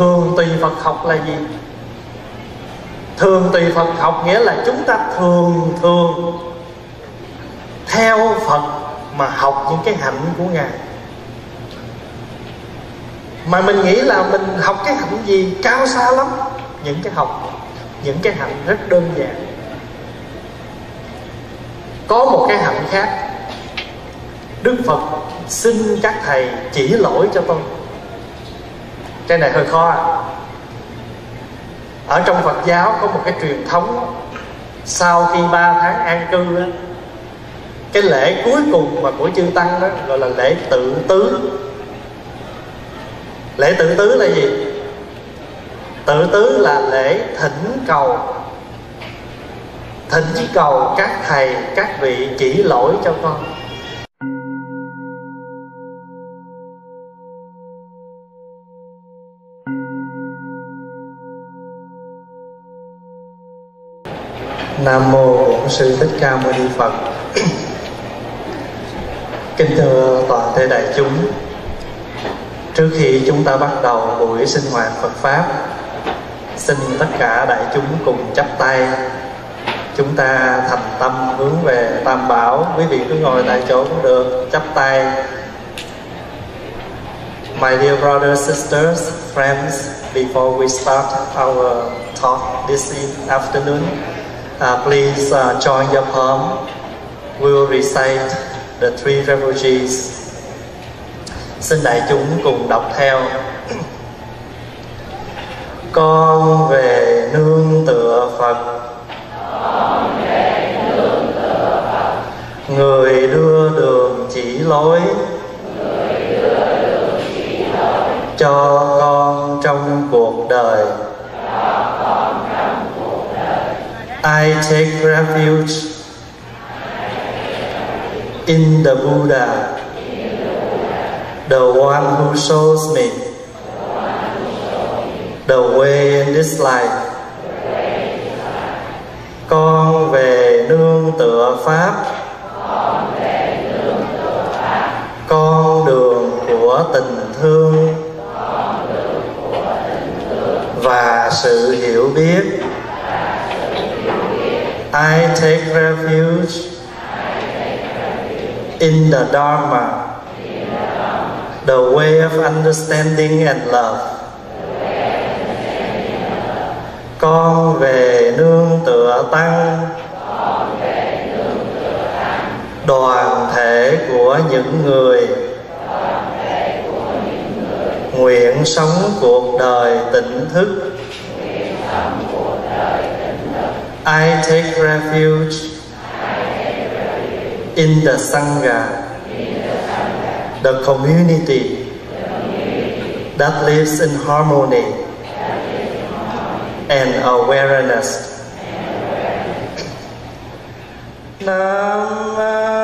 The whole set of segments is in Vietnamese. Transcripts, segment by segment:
thường tùy phật học là gì? Thường tùy phật học nghĩa là chúng ta thường thường theo phật mà học những cái hạnh của ngài. Mà mình nghĩ là mình học cái hạnh gì cao xa lắm. Những cái học, những cái hạnh rất đơn giản. Có một cái hạnh khác. Đức phật xin các thầy chỉ lỗi cho tôi cái này hơi khó. À ở trong phật giáo có một cái truyền thống sau khi ba tháng an cư đó, cái lễ cuối cùng mà của chư tăng đó gọi là lễ tự tứ. Lễ tự tứ là gì? Tự tứ là lễ thỉnh cầu. Thỉnh cầu các thầy các vị chỉ lỗi cho con. Nam mô Bổn sư Thích Ca Mâu Ni Phật. Kính thưa toàn thể đại chúng. Trước khi chúng ta bắt đầu buổi sinh hoạt Phật pháp, xin tất cả đại chúng cùng chắp tay. Chúng ta thành tâm hướng về Tam Bảo. Quý vị cứ ngồi tại chỗ cũng được, chắp tay. My dear brothers, sisters, friends, before we start our talk this afternoon, Uh, please uh, join your palm. We will recite the three refugees. Xin đại chúng cùng đọc theo. Con về nương tựa Phật. Con về nương tựa Phật. Người đưa đường chỉ lối. Người đưa đường chỉ lối. Cho con trong cuộc đời. I take refuge in the Buddha, the one who shows me the way in this life. Con về nương tựa Pháp, con đường của tình thương và sự hiểu biết I take refuge in the Dharma, the way of understanding and love. Con về nương tựa tăng, đoàn thể của những người nguyện sống cuộc đời tỉnh thức I take refuge in the Sangha, the community that lives in harmony and awareness. Nam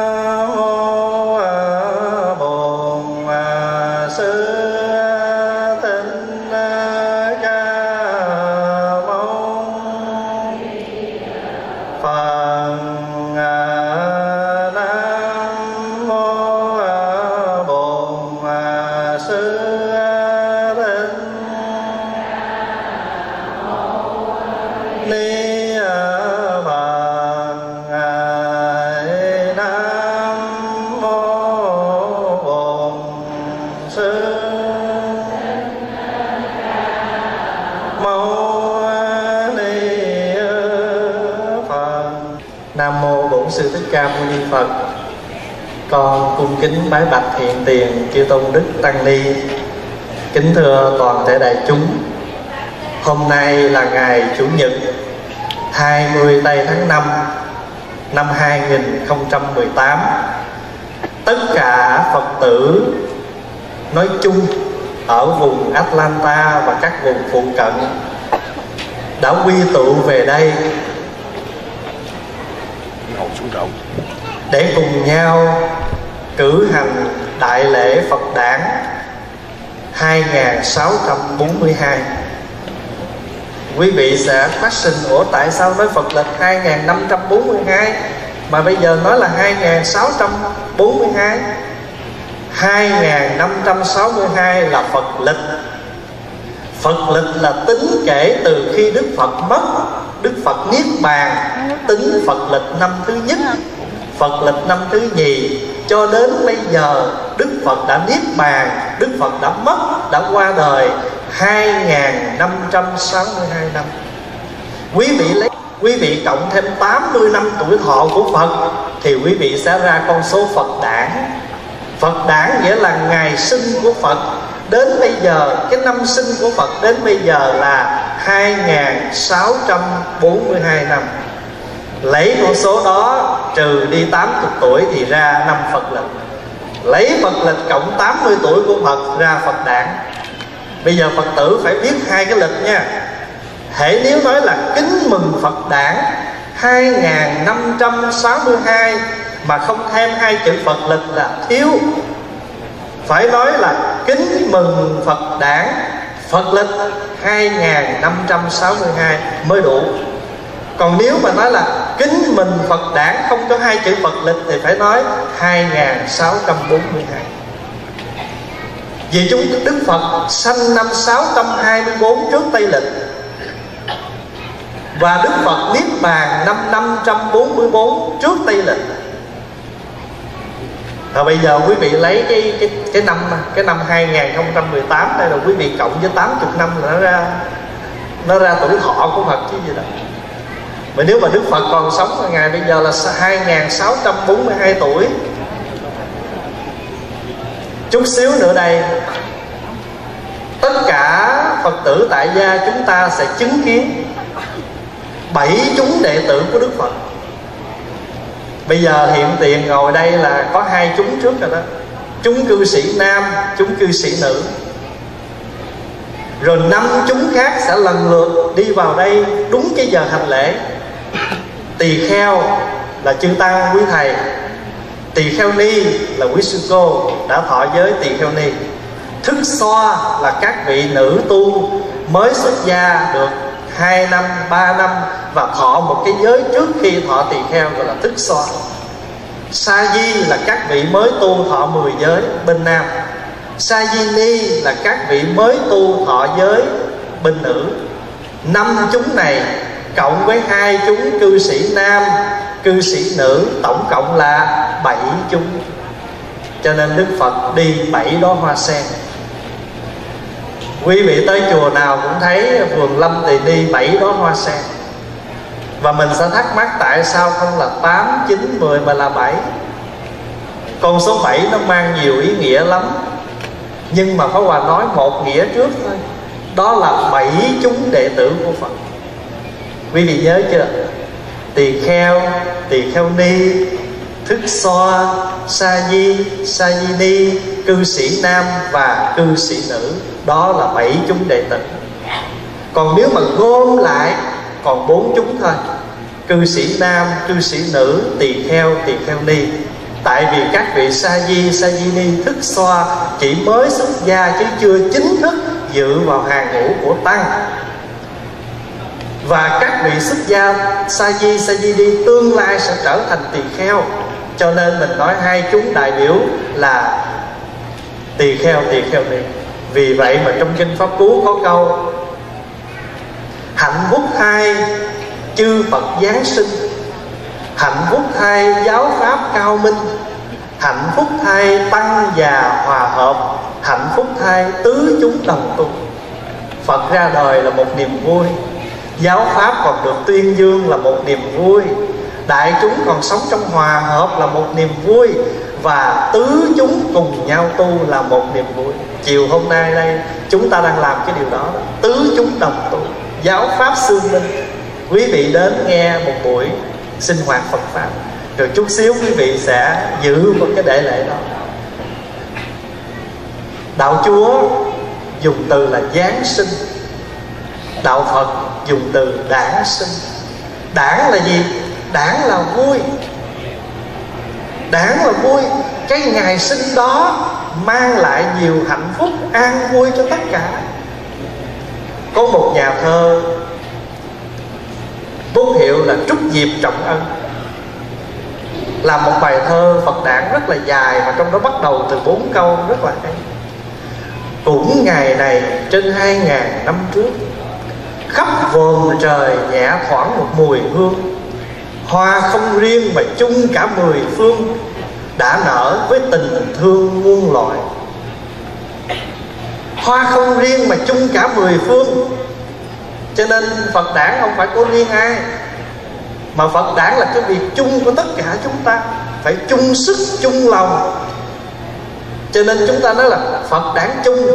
cung kính bái bạch hiện tiền chư tôn đức tăng ni. Kính thưa toàn thể đại chúng. Hôm nay là ngày Chủ nhật 20 tây tháng 5 năm 2018. Tất cả Phật tử nói chung ở vùng Atlanta và các vùng phụ cận đã quy tụ về đây để cùng nhau cử hành đại lễ Phật đản 2642 Quý vị sẽ phát sinh Ủa tại sao nói Phật lịch 2542 Mà bây giờ nói là 2642 2562 là Phật lịch. Phật lịch là tính kể từ khi Đức Phật mất, Đức Phật Niết Bàn, Tính Phật lịch năm thứ nhất. Phật lịch năm thứ nhì. Cho đến bây giờ, Đức Phật đã Niết Bàn, Đức Phật đã mất, Đã qua đời 2.562 năm Quý vị lấy, Quý vị cộng thêm 80 năm tuổi thọ của Phật, Thì quý vị sẽ ra con số Phật đản. Phật đản nghĩa là ngày sinh của Phật. Đến bây giờ, Cái năm sinh của Phật đến bây giờ là 2642 năm. Lấy con số đó, Trừ đi 80 tuổi Thì ra năm Phật lịch. Lấy Phật lịch cộng 80 tuổi của Phật Ra Phật đản. Bây giờ Phật tử phải biết hai cái lịch nha. Hệ nếu nói là kính mừng Phật đản 2562 Mà không thêm hai chữ Phật lịch là thiếu. Phải nói là kính mừng Phật đản, Phật lịch 2562 mới đủ còn nếu mà nói là kính mình Phật đản không có hai chữ Phật lịch thì phải nói 2642 vì chúng Đức Phật sanh năm 624 trước Tây lịch. Và Đức Phật Niết Bàn năm 544 trước Tây lịch. Và bây giờ quý vị lấy cái cái cái năm cái năm 2018 đây là quý vị cộng với 80 năm là nó ra nó ra tuổi thọ của Phật chứ gì đâu mà nếu mà Đức Phật còn sống ngày bây giờ là 2642 tuổi. Chút xíu nữa đây tất cả Phật tử tại gia chúng ta sẽ chứng kiến bảy chúng đệ tử của Đức Phật. Bây giờ hiện tiền ngồi đây là có hai chúng trước rồi đó. Chúng cư sĩ nam, chúng cư sĩ nữ. Rồi năm chúng khác sẽ lần lượt đi vào đây đúng cái giờ hành lễ. Tỳ kheo là chư tăng quý thầy. Tỳ kheo ni là quý sư cô đã thọ giới tỳ kheo ni. Thức xoa là các vị nữ tu mới xuất gia được 2 năm, 3 năm và thọ một cái giới trước khi thọ tỳ kheo gọi là thức xoa. Sa di là các vị mới tu thọ 10 giới bên nam. Sa di ni là các vị mới tu thọ giới bên nữ. Năm chúng này cộng với hai chúng cư sĩ nam cư sĩ nữ tổng cộng là bảy chúng. Cho nên đức phật đi bảy đó hoa sen. Quý vị tới chùa nào cũng thấy vườn lâm thì đi bảy đó hoa sen. Và mình sẽ thắc mắc tại sao không là 8, 9, 10 mà là 7 Con số 7 nó mang nhiều ý nghĩa lắm. Nhưng mà Pháp Hòa nói một nghĩa trước thôi. Đó là bảy chúng đệ tử của Phật. Quý vị nhớ chưa? Tỳ kheo, tỳ kheo ni Thức xoa, sa di, sa di ni Cư sĩ nam và cư sĩ nữ. Đó là bảy chúng đệ tử. Còn nếu mà gom lại còn bốn chúng thôi. Cư sĩ nam cư sĩ nữ tỳ kheo tỳ kheo ni. Tại vì các vị sa di sa di ni thức xoa chỉ mới xuất gia chứ chưa chính thức dự vào hàng ngũ của tăng và các vị xuất gia sa di sa di đi, tương lai sẽ trở thành tỳ kheo. Cho nên mình nói hai chúng đại biểu là tỳ kheo tỳ kheo đi. Vì vậy mà trong kinh pháp cú có câu, hạnh phúc hai chư phật giáng sinh? Hạnh phúc hai giáo pháp cao minh? Hạnh phúc hai tăng già hòa hợp? Hạnh phúc hai tứ chúng đồng tu? Phật ra đời là một niềm vui giáo pháp còn được tuyên dương là một niềm vui. Đại chúng còn sống trong hòa hợp là một niềm vui. Và tứ chúng cùng nhau tu là một niềm vui. Chiều hôm nay đây, chúng ta đang làm cái điều đó. Tứ chúng đồng tu. Giáo pháp sư minh. Quý vị đến nghe một buổi sinh hoạt phật pháp. Rồi chút xíu quý vị sẽ giữ một cái đệ lệ đó. Đạo chúa dùng từ là giáng sinh đạo phật dùng từ đản sinh. Đản là gì? Đản là vui. Đản là vui. Cái ngày sinh đó mang lại nhiều hạnh phúc, an vui cho tất cả. Có một nhà thơ bút hiệu là trúc diệp trọng ân. Làm một bài thơ phật đản rất là dài mà trong đó bắt đầu từ bốn câu rất là hay. Cũng ngày này, trên hai ngàn năm trước khắp vườn trời nhẹ thoảng một mùi hương. Hoa không riêng mà chung cả mười phương đã nở với tình thương muôn loài. Hoa không riêng mà chung cả mười phương, cho nên phật đản không phải có riêng ai, mà phật đản là cái việc chung của tất cả chúng ta, phải chung sức, chung lòng. Cho nên chúng ta nói là phật đản chung,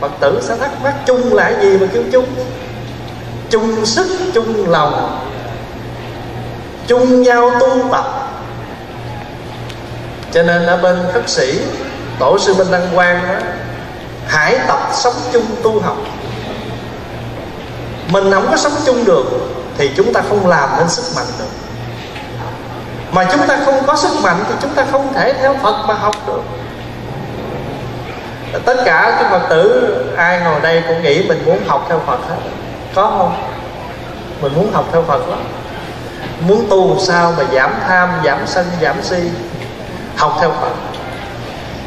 phật tử sẽ thắc mắc chung là gì mà kêu chung? Chung sức, chung lòng, chung nhau tu tập. Cho nên ở bên khất sĩ, tổ sư minh đăng quang đó, hãy tập sống chung tu học. Mình không có sống chung được thì chúng ta không làm nên sức mạnh được. Mà chúng ta không có sức mạnh thì chúng ta không thể theo phật mà học được. Tất cả các phật tử, ai ngồi đây cũng nghĩ mình muốn học theo phật hết có không? Mình muốn học theo phật lắm. Muốn tu sao mà giảm tham, giảm sân, giảm si? Học theo phật.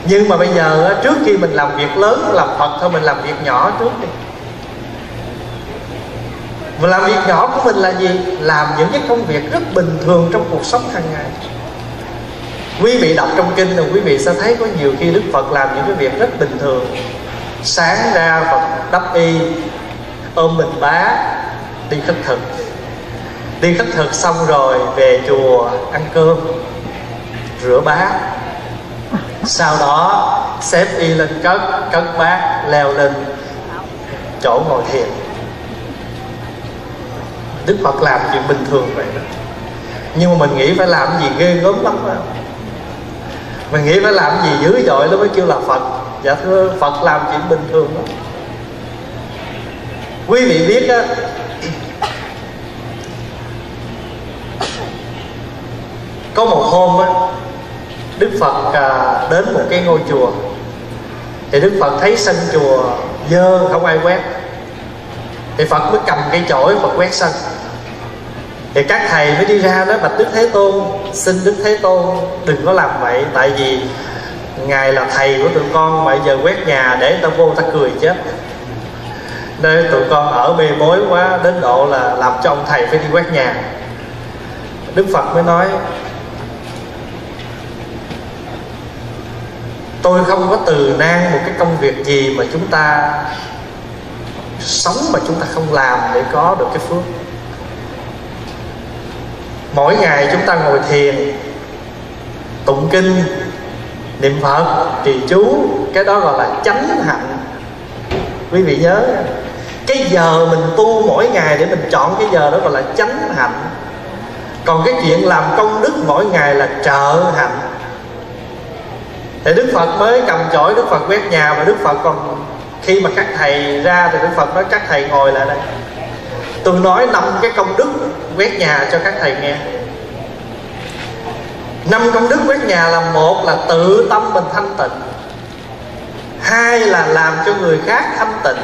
Nhưng mà bây giờ trước khi mình làm việc lớn, làm phật thôi, mình làm việc nhỏ trước đi. Mà làm việc nhỏ của mình là gì? Làm những cái công việc rất bình thường trong cuộc sống hàng ngày. Quý vị đọc trong kinh thì quý vị sẽ thấy có nhiều khi đức phật làm những cái việc rất bình thường. Sáng ra phật đắp y ôm mình bá, đi khất thực. Đi khất thực xong rồi về chùa ăn cơm, rửa bát. Sau đó xếp y lên cất cất bát, leo lên chỗ ngồi thiền. Đức phật làm chuyện bình thường vậy đó. Nhưng mà mình nghĩ phải làm gì ghê gớm lắm đó. mình nghĩ phải làm gì dữ dội nó mới kêu là phật. Dạ thưa, phật làm chuyện bình thường đó quý vị biết á có một hôm á đức phật à, đến một cái ngôi chùa. Thì đức phật thấy sân chùa dơ không ai quét. Thì phật mới cầm cây chổi phật quét sân. Thì các thầy mới đi ra nói bạch đức thế tôn xin đức thế tôn đừng có làm vậy tại vì ngài là thầy của tụi con bây giờ quét nhà để người ta vô ta cười chết nên tụi con ở bê bối quá, đến độ là làm cho ông thầy phải đi quét nhà. Đức phật mới nói, tôi không có từ nan một cái công việc gì mà chúng ta sống mà chúng ta không làm để có được cái phước. Mỗi ngày chúng ta ngồi thiền, tụng kinh, niệm phật, trì chú, cái đó gọi là chánh hạnh. Quý vị nhớ cái giờ mình tu mỗi ngày để mình chọn cái giờ đó gọi là chánh hạnh. Còn cái chuyện làm công đức mỗi ngày là trợ hạnh. Thì đức phật mới cầm chổi, đức phật quét nhà mà đức phật còn khi mà các thầy ra thì đức phật nói, các thầy ngồi lại đây. Tôi nói năm cái công đức quét nhà cho các thầy nghe. Năm công đức quét nhà là một là tự tâm mình thanh tịnh. Hai là làm cho người khác thanh tịnh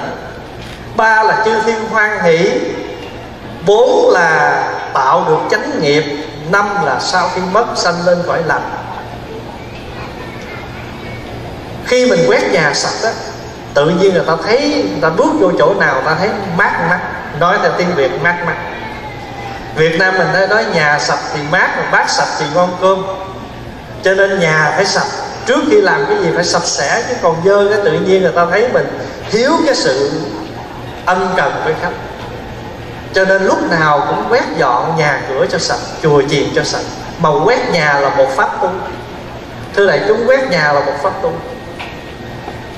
ba là chư thiên hoan hỷ, bốn là tạo được chánh nghiệp, năm là sau khi mất sanh lên cõi lành. Khi mình quét nhà sạch á, tự nhiên người ta thấy, người ta bước vô chỗ nào, người ta thấy mát mắt, nói theo tiếng việt, mát mắt. Việt nam mình nói nhà sạch thì mát, mà bát sạch thì ngon cơm. Cho nên nhà phải sạch, trước khi làm cái gì phải sạch sẽ, chứ còn dơ cái tự nhiên người ta thấy mình thiếu cái sự ân cần với khách. Cho nên lúc nào cũng quét dọn nhà cửa cho sạch chùa chiền cho sạch. Mà quét nhà là một pháp tu. Thưa đại chúng quét nhà là một pháp tu.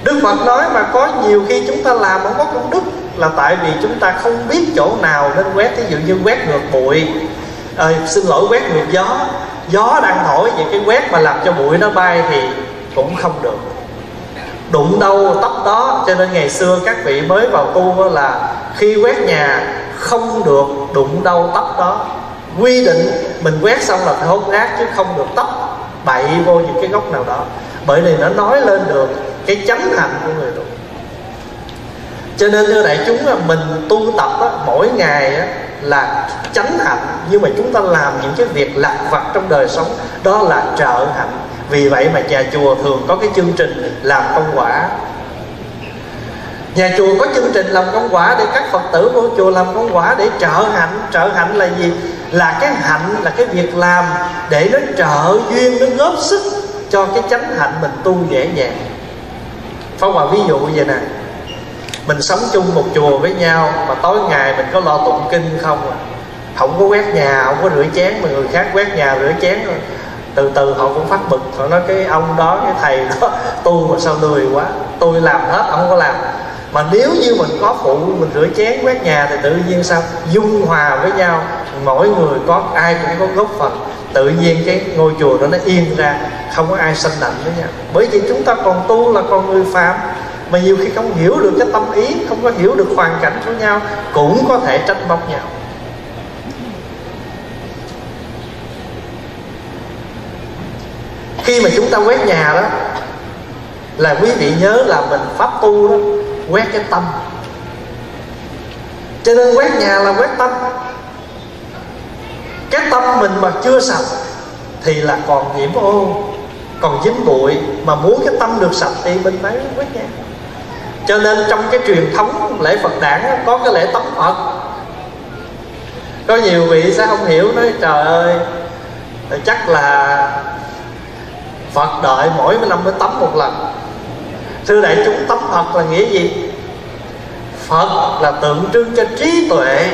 Đức Phật nói mà có nhiều khi chúng ta làm không có công đức là tại vì chúng ta không biết chỗ nào nên quét. Ví dụ như quét ngược bụi. À, xin lỗi quét ngược gió. Gió đang thổi vậy cái quét mà làm cho bụi nó bay thì cũng không được đụng đâu tóc đó. Cho nên ngày xưa các vị mới vào tu là khi quét nhà không được đụng đâu tóc đó. Quy định mình quét xong là phải hốt rác chứ không được tóc bậy vô những cái góc nào đó. Bởi vì nó nói lên được cái chánh hạnh của người tu cho nên thưa đại chúng mình tu tập mỗi ngày là chánh hạnh. Nhưng mà chúng ta làm những cái việc lặt vặt trong đời sống, đó là trợ hạnh vì vậy mà nhà chùa thường có cái chương trình làm công quả. Nhà chùa có chương trình làm công quả để các phật tử của chùa làm công quả để trợ hạnh. Trợ hạnh là gì? Là cái hạnh là cái việc làm để nó trợ duyên nó góp sức cho cái chánh hạnh mình tu dễ dàng phó Hòa ví dụ vậy nè. Mình sống chung một chùa với nhau Mà tối ngày mình có lo tụng kinh không à? Không có quét nhà, không có rửa chén Mà người khác quét nhà rửa chén rồi từ từ họ cũng phát bực. Họ nói cái ông đó, cái thầy đó tu mà sao lười quá, tôi làm hết, ông không có làm. Mà nếu như mình có phụ, mình rửa chén quét nhà thì tự nhiên sao? Dung hòa với nhau. Mỗi người có, ai cũng có góp phần. Tự nhiên cái ngôi chùa đó nó yên ra, không có ai sanh nạnh với nhau bởi vì chúng ta còn tu là con người phạm mà nhiều khi không hiểu được cái tâm ý, không có hiểu được hoàn cảnh của nhau, cũng có thể trách móc nhau. Khi mà chúng ta quét nhà đó, là quý vị nhớ là mình pháp tu đó, quét cái tâm. Cho nên quét nhà là quét tâm. Cái tâm mình mà chưa sạch thì là còn nhiễm ô, còn dính bụi. Mà muốn cái tâm được sạch thì mình phải quét nhà. Cho nên trong cái truyền thống lễ Phật đản có cái lễ tắm Phật có nhiều vị sẽ không hiểu, nói, trời ơi, chắc là Phật đợi mỗi năm mới tắm một lần. Thưa đại chúng, tắm Phật là nghĩa gì? Phật là tượng trưng cho trí tuệ.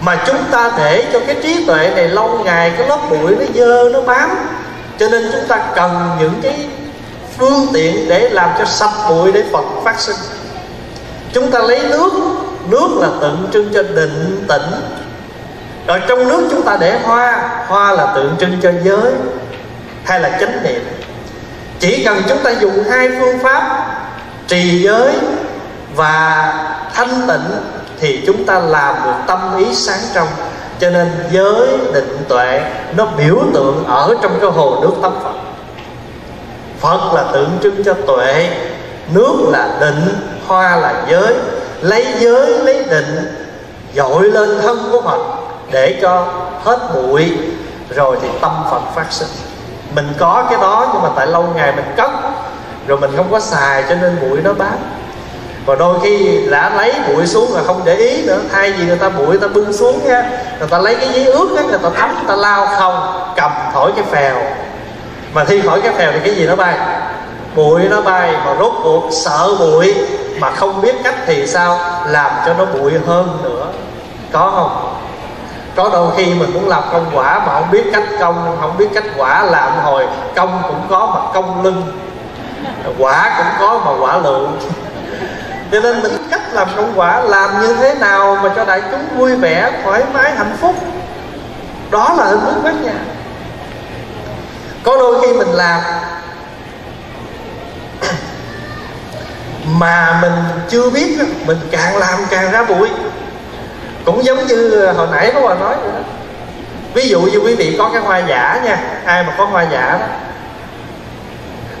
Mà chúng ta để cho cái trí tuệ này lâu ngày, Cái lớp bụi nó dơ, nó bám. Cho nên chúng ta cần những cái phương tiện Để làm cho sạch bụi để Phật phát sinh. Chúng ta lấy nước. Nước là tượng trưng cho định tĩnh. Rồi trong nước chúng ta để hoa. Hoa là tượng trưng cho giới hay là chánh niệm. Chỉ cần chúng ta dùng hai phương pháp trì giới và thanh tịnh thì chúng ta làm được tâm ý sáng trong. Cho nên giới định tuệ nó biểu tượng ở trong cái hồ nước tâm phật. Phật là tượng trưng cho tuệ, nước là định, hoa là giới. Lấy giới, lấy định, dội lên thân của phật để cho hết bụi, rồi thì tâm phật phát sinh mình có cái đó nhưng mà tại lâu ngày mình cất, rồi mình không có xài cho nên bụi nó bám. Và đôi khi đã lấy bụi xuống là không để ý nữa. Thay vì người ta bụi, người ta bưng xuống nha, người ta lấy cái giấy ướt á, người ta thấm, người ta lao không, cầm thổi cái phèo. Mà thi thổi cái phèo thì cái gì nó bay? Bụi nó bay mà rốt cuộc sợ bụi mà không biết cách thì sao, làm cho nó bụi hơn nữa. Có không? Có đôi khi mình muốn làm công quả mà không biết cách công, không biết cách quả làm hồi, công cũng có mà công lưng. Quả cũng có mà quả lượng. Cho nên mình cách làm công quả, làm như thế nào mà cho đại chúng vui vẻ, thoải mái, hạnh phúc. Đó là hình thức bát nhà có đôi khi mình làm mà mình chưa biết mình càng làm càng ra bụi cũng giống như hồi nãy có bà nói vậy đó. Ví dụ như quý vị có cái hoa giả nha, ai mà có hoa giả đó,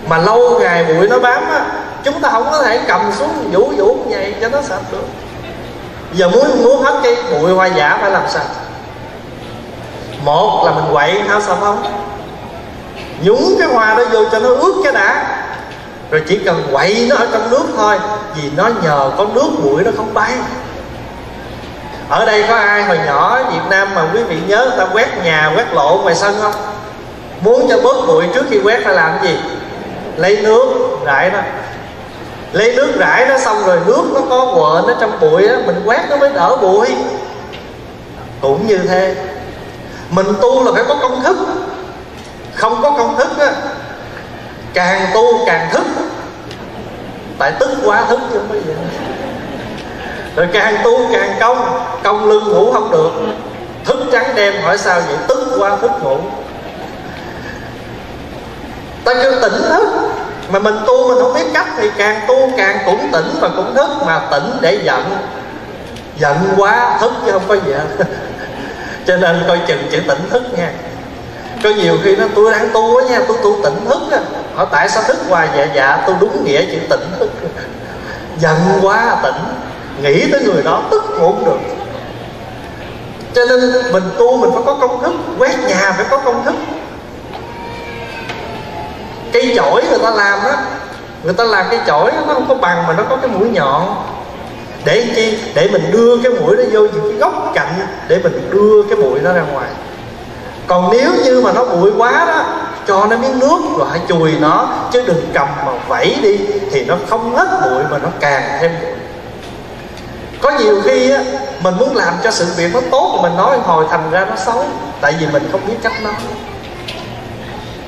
mà lâu ngày bụi nó bám á, chúng ta không có thể cầm xuống vũ vũ như vậy cho nó sạch được. Giờ muốn muốn hết cái bụi hoa giả phải làm sao? Một là mình quậy tháo xà phòng nhúng cái hoa đó vô cho nó ướt cái đã. Rồi chỉ cần quậy nó ở trong nước thôi, vì nó nhờ có nước bụi nó không bay ở đây có ai hồi nhỏ Việt Nam mà quý vị nhớ người ta quét nhà, quét lộ ngoài sân không? Muốn cho bớt bụi trước khi quét phải làm gì? Lấy nước, rải nó. Lấy nước rải nó xong rồi nước nó có quện nó trong bụi á, mình quét nó mới đỡ bụi. Cũng như thế. Mình tu là phải có công thức. Không có công thức á, càng tu càng thức. Tại tức quá thức chứ không có gì rồi càng tu càng công công lưng ngủ không được. Thức trắng đêm hỏi sao vậy? Tức qua thức ngủ. Ta kêu tỉnh thức mà mình tu mình không biết cách thì càng tu càng cũng tỉnh và cũng thức mà tỉnh để giận. Giận quá, thức chứ không có gì hết. Cho nên coi chừng chữ tỉnh thức nha. Có nhiều khi nó, tôi đang tu á nha, tôi tu tỉnh thức á. Hỏi, tại sao thức hoài dạ dạ tôi đúng nghĩa chữ tỉnh thức. Giận quá, tỉnh nghĩ tới người đó tức cũng được. Cho nên mình tu mình phải có công thức, quét nhà phải có công thức. Cây chổi người ta làm đó người ta làm cây chổi nó không có bằng mà nó có cái mũi nhọn. Để chi? Để mình đưa cái mũi nó vô những cái góc cạnh để mình đưa cái bụi nó ra ngoài. Còn nếu như mà nó bụi quá đó, cho nó miếng nước rồi hãy chùi nó, chứ đừng cầm mà vẫy đi, thì nó không hết bụi mà nó càng thêm bụi có nhiều khi á, mình muốn làm cho sự việc nó tốt mà mình nói hồi thành ra nó xấu, tại vì mình không biết cách nói.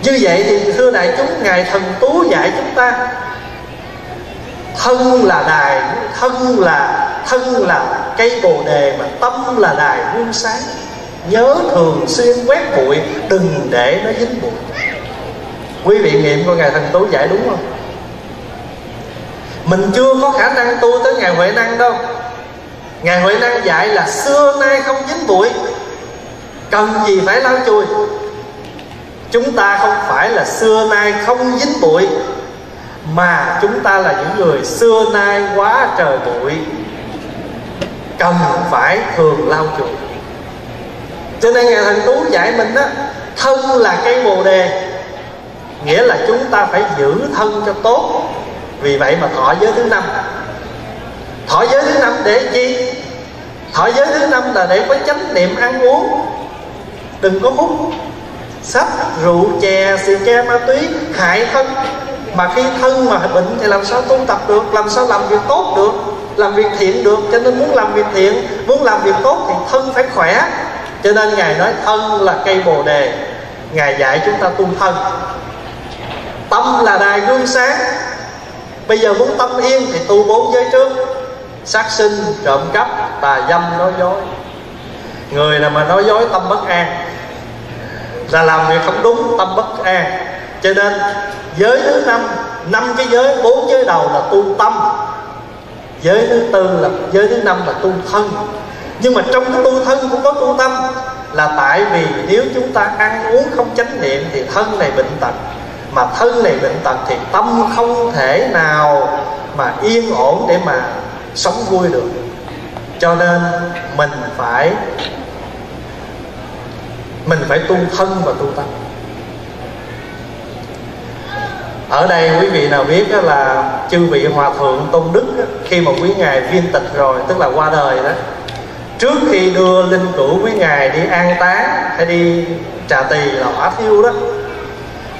Như vậy thì thưa đại chúng, ngài thần tú dạy chúng ta, thân là đài, thân là thân là cây bồ đề mà tâm là đài gương sáng. Nhớ thường xuyên quét bụi, đừng để nó dính bụi. Quý vị nghiệm coi ngài thần tú dạy đúng không? Mình chưa có khả năng tu tới ngày huệ năng đâu ngài huệ năng dạy là xưa nay không dính bụi, cần gì phải lau chùi. Chúng ta không phải là xưa nay không dính bụi, mà chúng ta là những người xưa nay quá trời bụi, cần phải thường lau chùi. Cho nên ngài thần tú dạy mình đó thân là cây bồ đề, nghĩa là chúng ta phải giữ thân cho tốt. Vì vậy mà thọ giới thứ năm thọ giới thứ năm để chi? Thọ giới thứ năm là để có chánh niệm ăn uống. Đừng có hút. Sắp rượu, chè xì ke ma túy, hại thân. Mà khi thân mà bệnh thì làm sao tu tập được? Làm sao làm việc tốt được? Làm việc thiện được? Cho nên muốn làm việc thiện, muốn làm việc tốt thì thân phải khỏe. Cho nên ngài nói thân là cây bồ đề. Ngài dạy chúng ta tu thân. Tâm là đài gương sáng. Bây giờ muốn tâm yên thì tu bốn giới trước sát sinh, trộm cắp, tà dâm, nói dối. Người nào mà nói dối, tâm bất an. Là làm việc không đúng, tâm bất an. Cho nên, giới thứ năm năm cái giới, bốn giới đầu là tu tâm. Giới thứ tư là, giới thứ năm là tu thân. Nhưng mà trong cái tu thân cũng có tu tâm, là tại vì nếu chúng ta ăn uống không chánh niệm thì thân này bệnh tật. Mà thân này bệnh tật thì tâm không thể nào mà yên ổn để mà sống vui được. Cho nên mình phải mình phải tu thân và tu tâm. Ở đây quý vị nào biết đó là chư vị hòa thượng tôn đức khi mà quý ngài viên tịch rồi, tức là qua đời đó, trước khi đưa linh cữu quý ngài đi an táng hay đi trà tỳ là hỏa thiêu đó,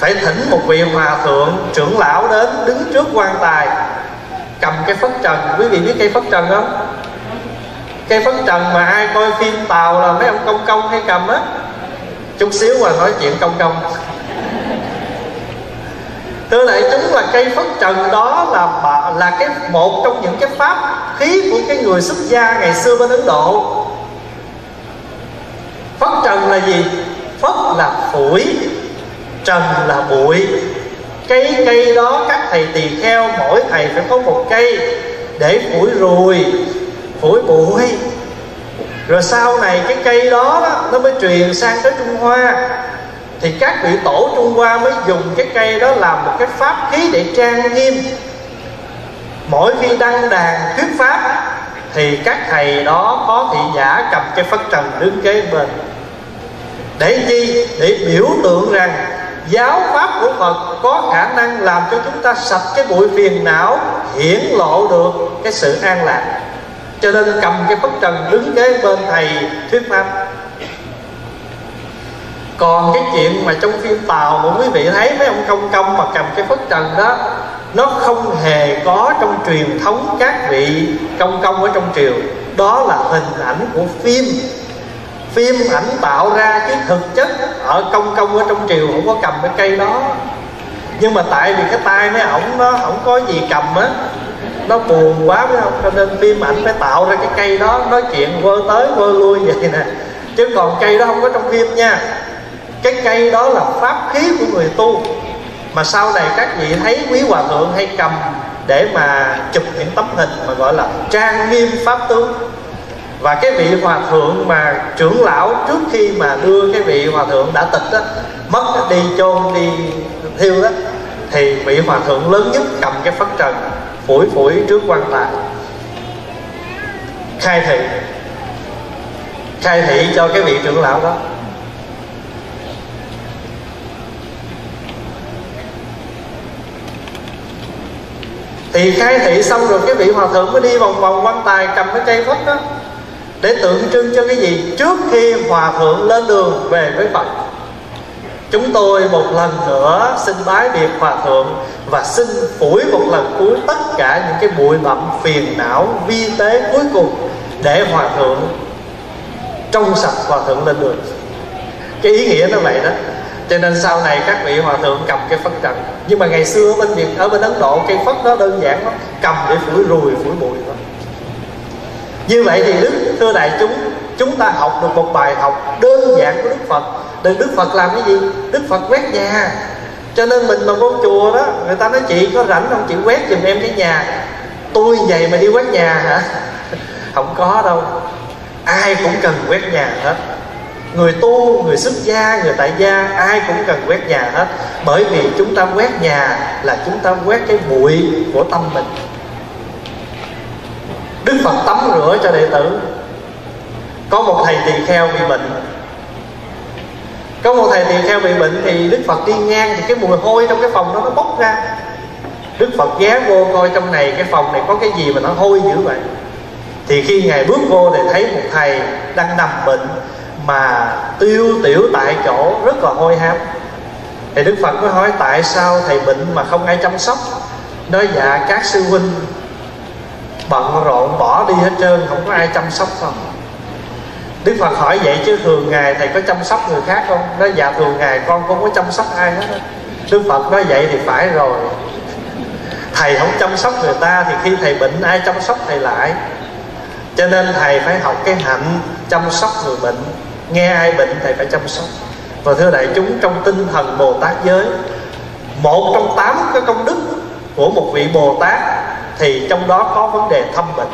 phải thỉnh một vị hòa thượng trưởng lão đến đứng trước quan tài cầm cái phất trần. Quý vị biết cây phất trần không? Cây phất trần mà ai coi phim tàu là mấy ông công công hay cầm á? Chút xíu mà nói chuyện công công. Thưa lại, chúng là cây phất trần đó là là cái, một trong những cái pháp khí của cái người xuất gia ngày xưa bên ấn độ. Phất trần là gì? Phất là phủi, trần là bụi cây cây đó các thầy tỳ kheo mỗi thầy phải có một cây để phủi ruồi phủi bụi. Rồi sau này cái cây đó, đó nó mới truyền sang tới trung hoa. Thì các vị tổ trung hoa mới dùng cái cây đó làm một cái pháp khí để trang nghiêm. Mỗi khi đăng đàn thuyết pháp thì các thầy đó có thị giả cầm cái phất trần đứng kế bên. Để chi? Để biểu tượng rằng giáo pháp của phật có khả năng làm cho chúng ta sạch cái bụi phiền não, hiển lộ được cái sự an lạc. Cho nên cầm cái phất trần đứng kế bên thầy thuyết pháp. Còn cái chuyện mà trong phim tàu mà quý vị thấy mấy ông công công mà cầm cái phất trần đó, nó không hề có trong truyền thống các vị công công ở trong triều. Đó là hình ảnh của phim phim ảnh tạo ra chứ thực chất ở công công ở trong triều, không có cầm cái cây đó. Nhưng mà tại vì cái tay mấy ổng nó không có gì cầm á, nó buồn quá phải không cho nên phim ảnh phải tạo ra cái cây đó, nói chuyện vơ tới vơ lui vậy nè. Chứ còn cây đó không có trong phim nha. Cái cây đó là pháp khí của người tu. Mà sau này các vị thấy quý hòa thượng hay cầm để mà chụp những tấm hình mà gọi là trang nghiêm pháp tướng và cái vị hòa thượng mà trưởng lão trước khi mà đưa cái vị hòa thượng đã tịch đó mất đi chôn, đi thiêu đó thì vị hòa thượng lớn nhất cầm cái phất trần, phủi phủi trước quan tài. Khai thị. Khai thị cho cái vị trưởng lão đó. Thì khai thị xong rồi cái vị hòa thượng mới đi vòng vòng quan tài cầm cái cây phất đó để tượng trưng cho cái gì? Trước khi hòa thượng lên đường về với phật. Chúng tôi một lần nữa xin bái biệt hòa thượng và xin phủi một lần cuối tất cả những cái bụi bặm phiền não, vi tế cuối cùng để hòa thượng trong sạch hòa thượng lên đường. Cái ý nghĩa nó vậy đó. Cho nên sau này các vị hòa thượng cầm cái phất trần nhưng mà ngày xưa ở bên việt, ở bên ấn độ cây phất đó đơn giản lắm. Cầm để phủi ruồi phủi bụi thôi. Như vậy thì đức thưa đại chúng chúng ta học được một bài học đơn giản của đức phật. Đừng đức phật làm cái gì? Đức phật quét nhà. Cho nên mình mà vô chùa đó, người ta nói, chị có rảnh không? Chị quét giùm em cái nhà. Tôi vậy mà đi quét nhà hả? Không có đâu. Ai cũng cần quét nhà hết. Người tu, người xuất gia, người tại gia, ai cũng cần quét nhà hết. Bởi vì chúng ta quét nhà là chúng ta quét cái bụi của tâm mình. Đức phật tắm rửa cho đệ tử có một thầy tỳ kheo bị bệnh. Có một thầy tỳ kheo bị bệnh thì đức phật đi ngang thì cái mùi hôi trong cái phòng đó nó bốc ra. Đức phật ghé vô coi trong này, cái phòng này có cái gì mà nó hôi dữ vậy? Thì khi ngài bước vô thì thấy một thầy đang nằm bệnh mà tiêu tiểu tại chỗ, rất là hôi hám. Thì đức phật mới hỏi, tại sao thầy bệnh mà không ai chăm sóc? Nói dạ các sư huynh bận rộn, bỏ đi hết trơn, không có ai chăm sóc không Đức Phật hỏi vậy chứ thường ngày thầy có chăm sóc người khác không? Nói dạ thường ngày con không có chăm sóc ai hết Đức Phật nói, vậy thì phải rồi. Thầy không chăm sóc người ta thì khi thầy bệnh, ai chăm sóc thầy lại? Cho nên thầy phải học cái hạnh chăm sóc người bệnh. Nghe ai bệnh, thầy phải chăm sóc. Và thưa đại chúng, trong tinh thần Bồ Tát giới, Một trong tám cái công đức của một vị Bồ Tát Thì trong đó có vấn đề thăm bệnh.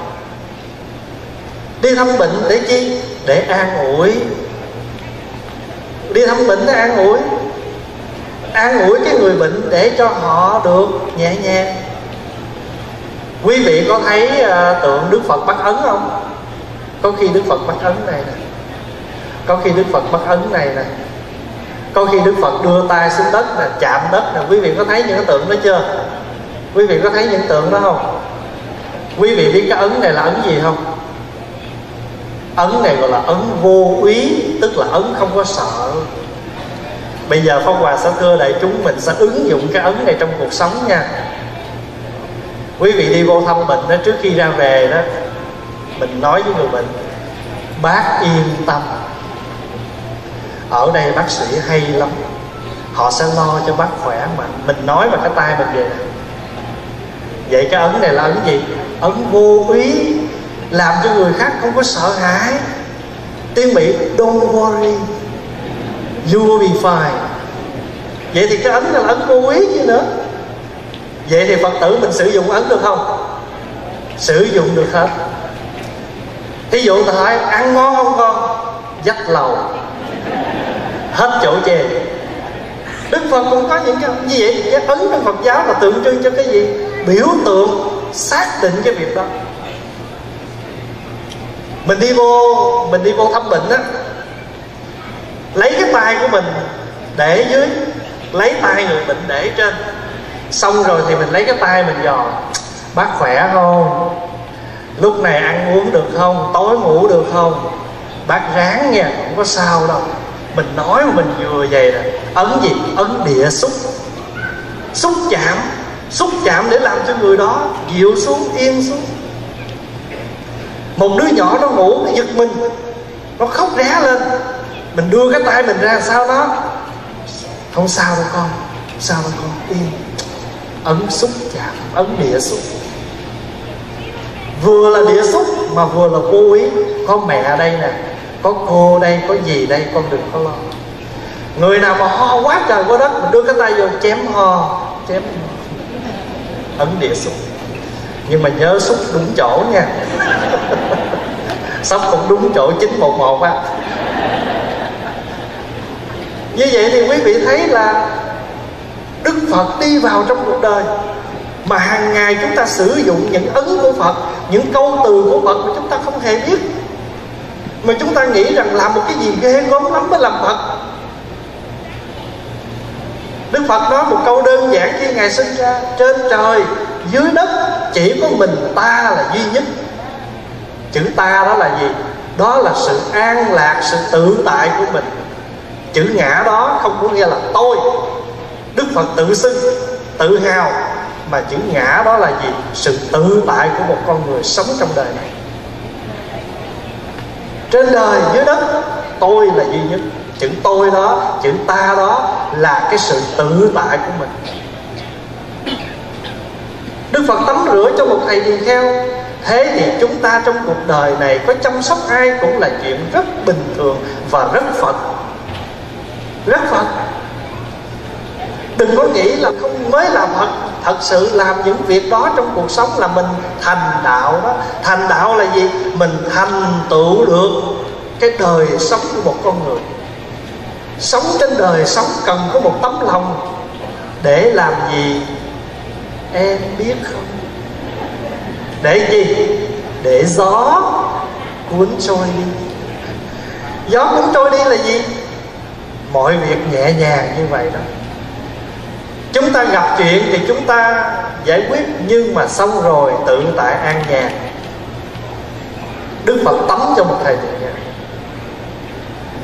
Đi thăm bệnh để chi? Để an ủi Đi thăm bệnh để an ủi An ủi cái người bệnh để cho họ được nhẹ nhàng Quý vị có thấy uh, tượng Đức Phật bắt ấn không? Có khi Đức Phật bắt ấn này nè Có khi Đức Phật bắt ấn này nè Có khi Đức Phật đưa tay xuống đất nè Chạm đất nè Quý vị có thấy những cái tượng đó chưa? Quý vị có thấy những tượng đó không? Quý vị biết cái ấn này là ấn gì không? Ấn này gọi là ấn vô úy tức là ấn không có sợ. Bây giờ phong hòa sẽ thưa đại chúng mình sẽ ứng dụng cái ấn này trong cuộc sống nha. Quý vị đi vô thăm bệnh đó, trước khi ra về đó, mình nói với người bệnh bác yên tâm. Ở đây bác sĩ hay lắm. Họ sẽ lo cho bác khỏe mà. Mình nói vào cái tay mình vậy vậy cái ấn này là ấn gì? Ấn vô úy làm cho người khác không có sợ hãi. Tiếng mỹ, don't worry, you will be fine. Vậy thì cái ấn là ấn vô ý chứ nữa. Vậy thì phật tử mình sử dụng ấn được không? Sử dụng được hết. Thí dụ ta hỏi, ăn ngon không con? Dắt lầu. Hết chỗ chè đức phật cũng có những cái, như vậy, cái ấn trong phật giáo là tượng trưng cho cái gì? Biểu tượng xác định cái việc đó mình đi vô, mình đi vô thăm bệnh á, lấy cái tay của mình để dưới, lấy tay người bệnh để trên. Xong rồi thì mình lấy cái tay mình dò, bác khỏe không? Lúc này ăn uống được không? Tối ngủ được không? Bác ráng nha không có sao đâu. Mình nói mà mình vừa vậy nè ấn gì? Ấn địa xúc. Xúc chạm xúc chạm để làm cho người đó dịu xuống, yên xuống một đứa nhỏ nó ngủ, nó giật mình. Nó khóc ré lên. Mình đưa cái tay mình ra sao đó. Không, sao đâu con. Sao đâu con. Yên ấn xúc chạm, ấn địa xúc. Vừa là địa xúc mà vừa là vô ý. Có mẹ đây nè, có cô đây, có gì đây, con đừng có lo. Người nào mà ho quá trời quá đất, mình đưa cái tay vô chém ho, chém ấn địa xúc nhưng mà nhớ xúc đúng chỗ nha. Sắp cũng đúng chỗ 911 á. Như vậy thì quý vị thấy là Đức Phật đi vào trong cuộc đời. Mà hàng ngày chúng ta sử dụng những ấn của Phật Những câu từ của Phật mà chúng ta không hề biết. Mà chúng ta nghĩ rằng làm một cái gì ghê gớm lắm mới làm Phật. Đức Phật nói một câu đơn giản khi Ngài sinh ra Trên trời, dưới đất chỉ có mình ta là duy nhất. Chữ ta đó là gì? Đó là sự an lạc, sự tự tại của mình. Chữ ngã đó không có nghĩa là tôi. Đức phật tự xưng, tự hào. Mà chữ ngã đó là gì? Sự tự tại của một con người sống trong đời này. Trên đời, dưới đất, tôi là duy nhất. Chữ tôi đó, chữ ta đó là cái sự tự tại của mình đức phật tắm rửa cho một thầy tỳ kheo thế thì chúng ta trong cuộc đời này có chăm sóc ai cũng là chuyện rất bình thường và rất phật. Rất phật. Đừng có nghĩ là không mới làm phật. Thật sự làm những việc đó trong cuộc sống là mình thành đạo đó. Thành đạo là gì? Mình thành tựu được cái đời sống của một con người. Sống trên đời sống cần có một tấm lòng để làm gì? Em biết không? Để gì? Để gió cuốn trôi đi. Gió cuốn trôi đi là gì? Mọi việc nhẹ nhàng như vậy đó. Chúng ta gặp chuyện thì chúng ta giải quyết, nhưng mà xong rồi tự tại an nhàn. Đức phật tắm cho một thầy tự nhàn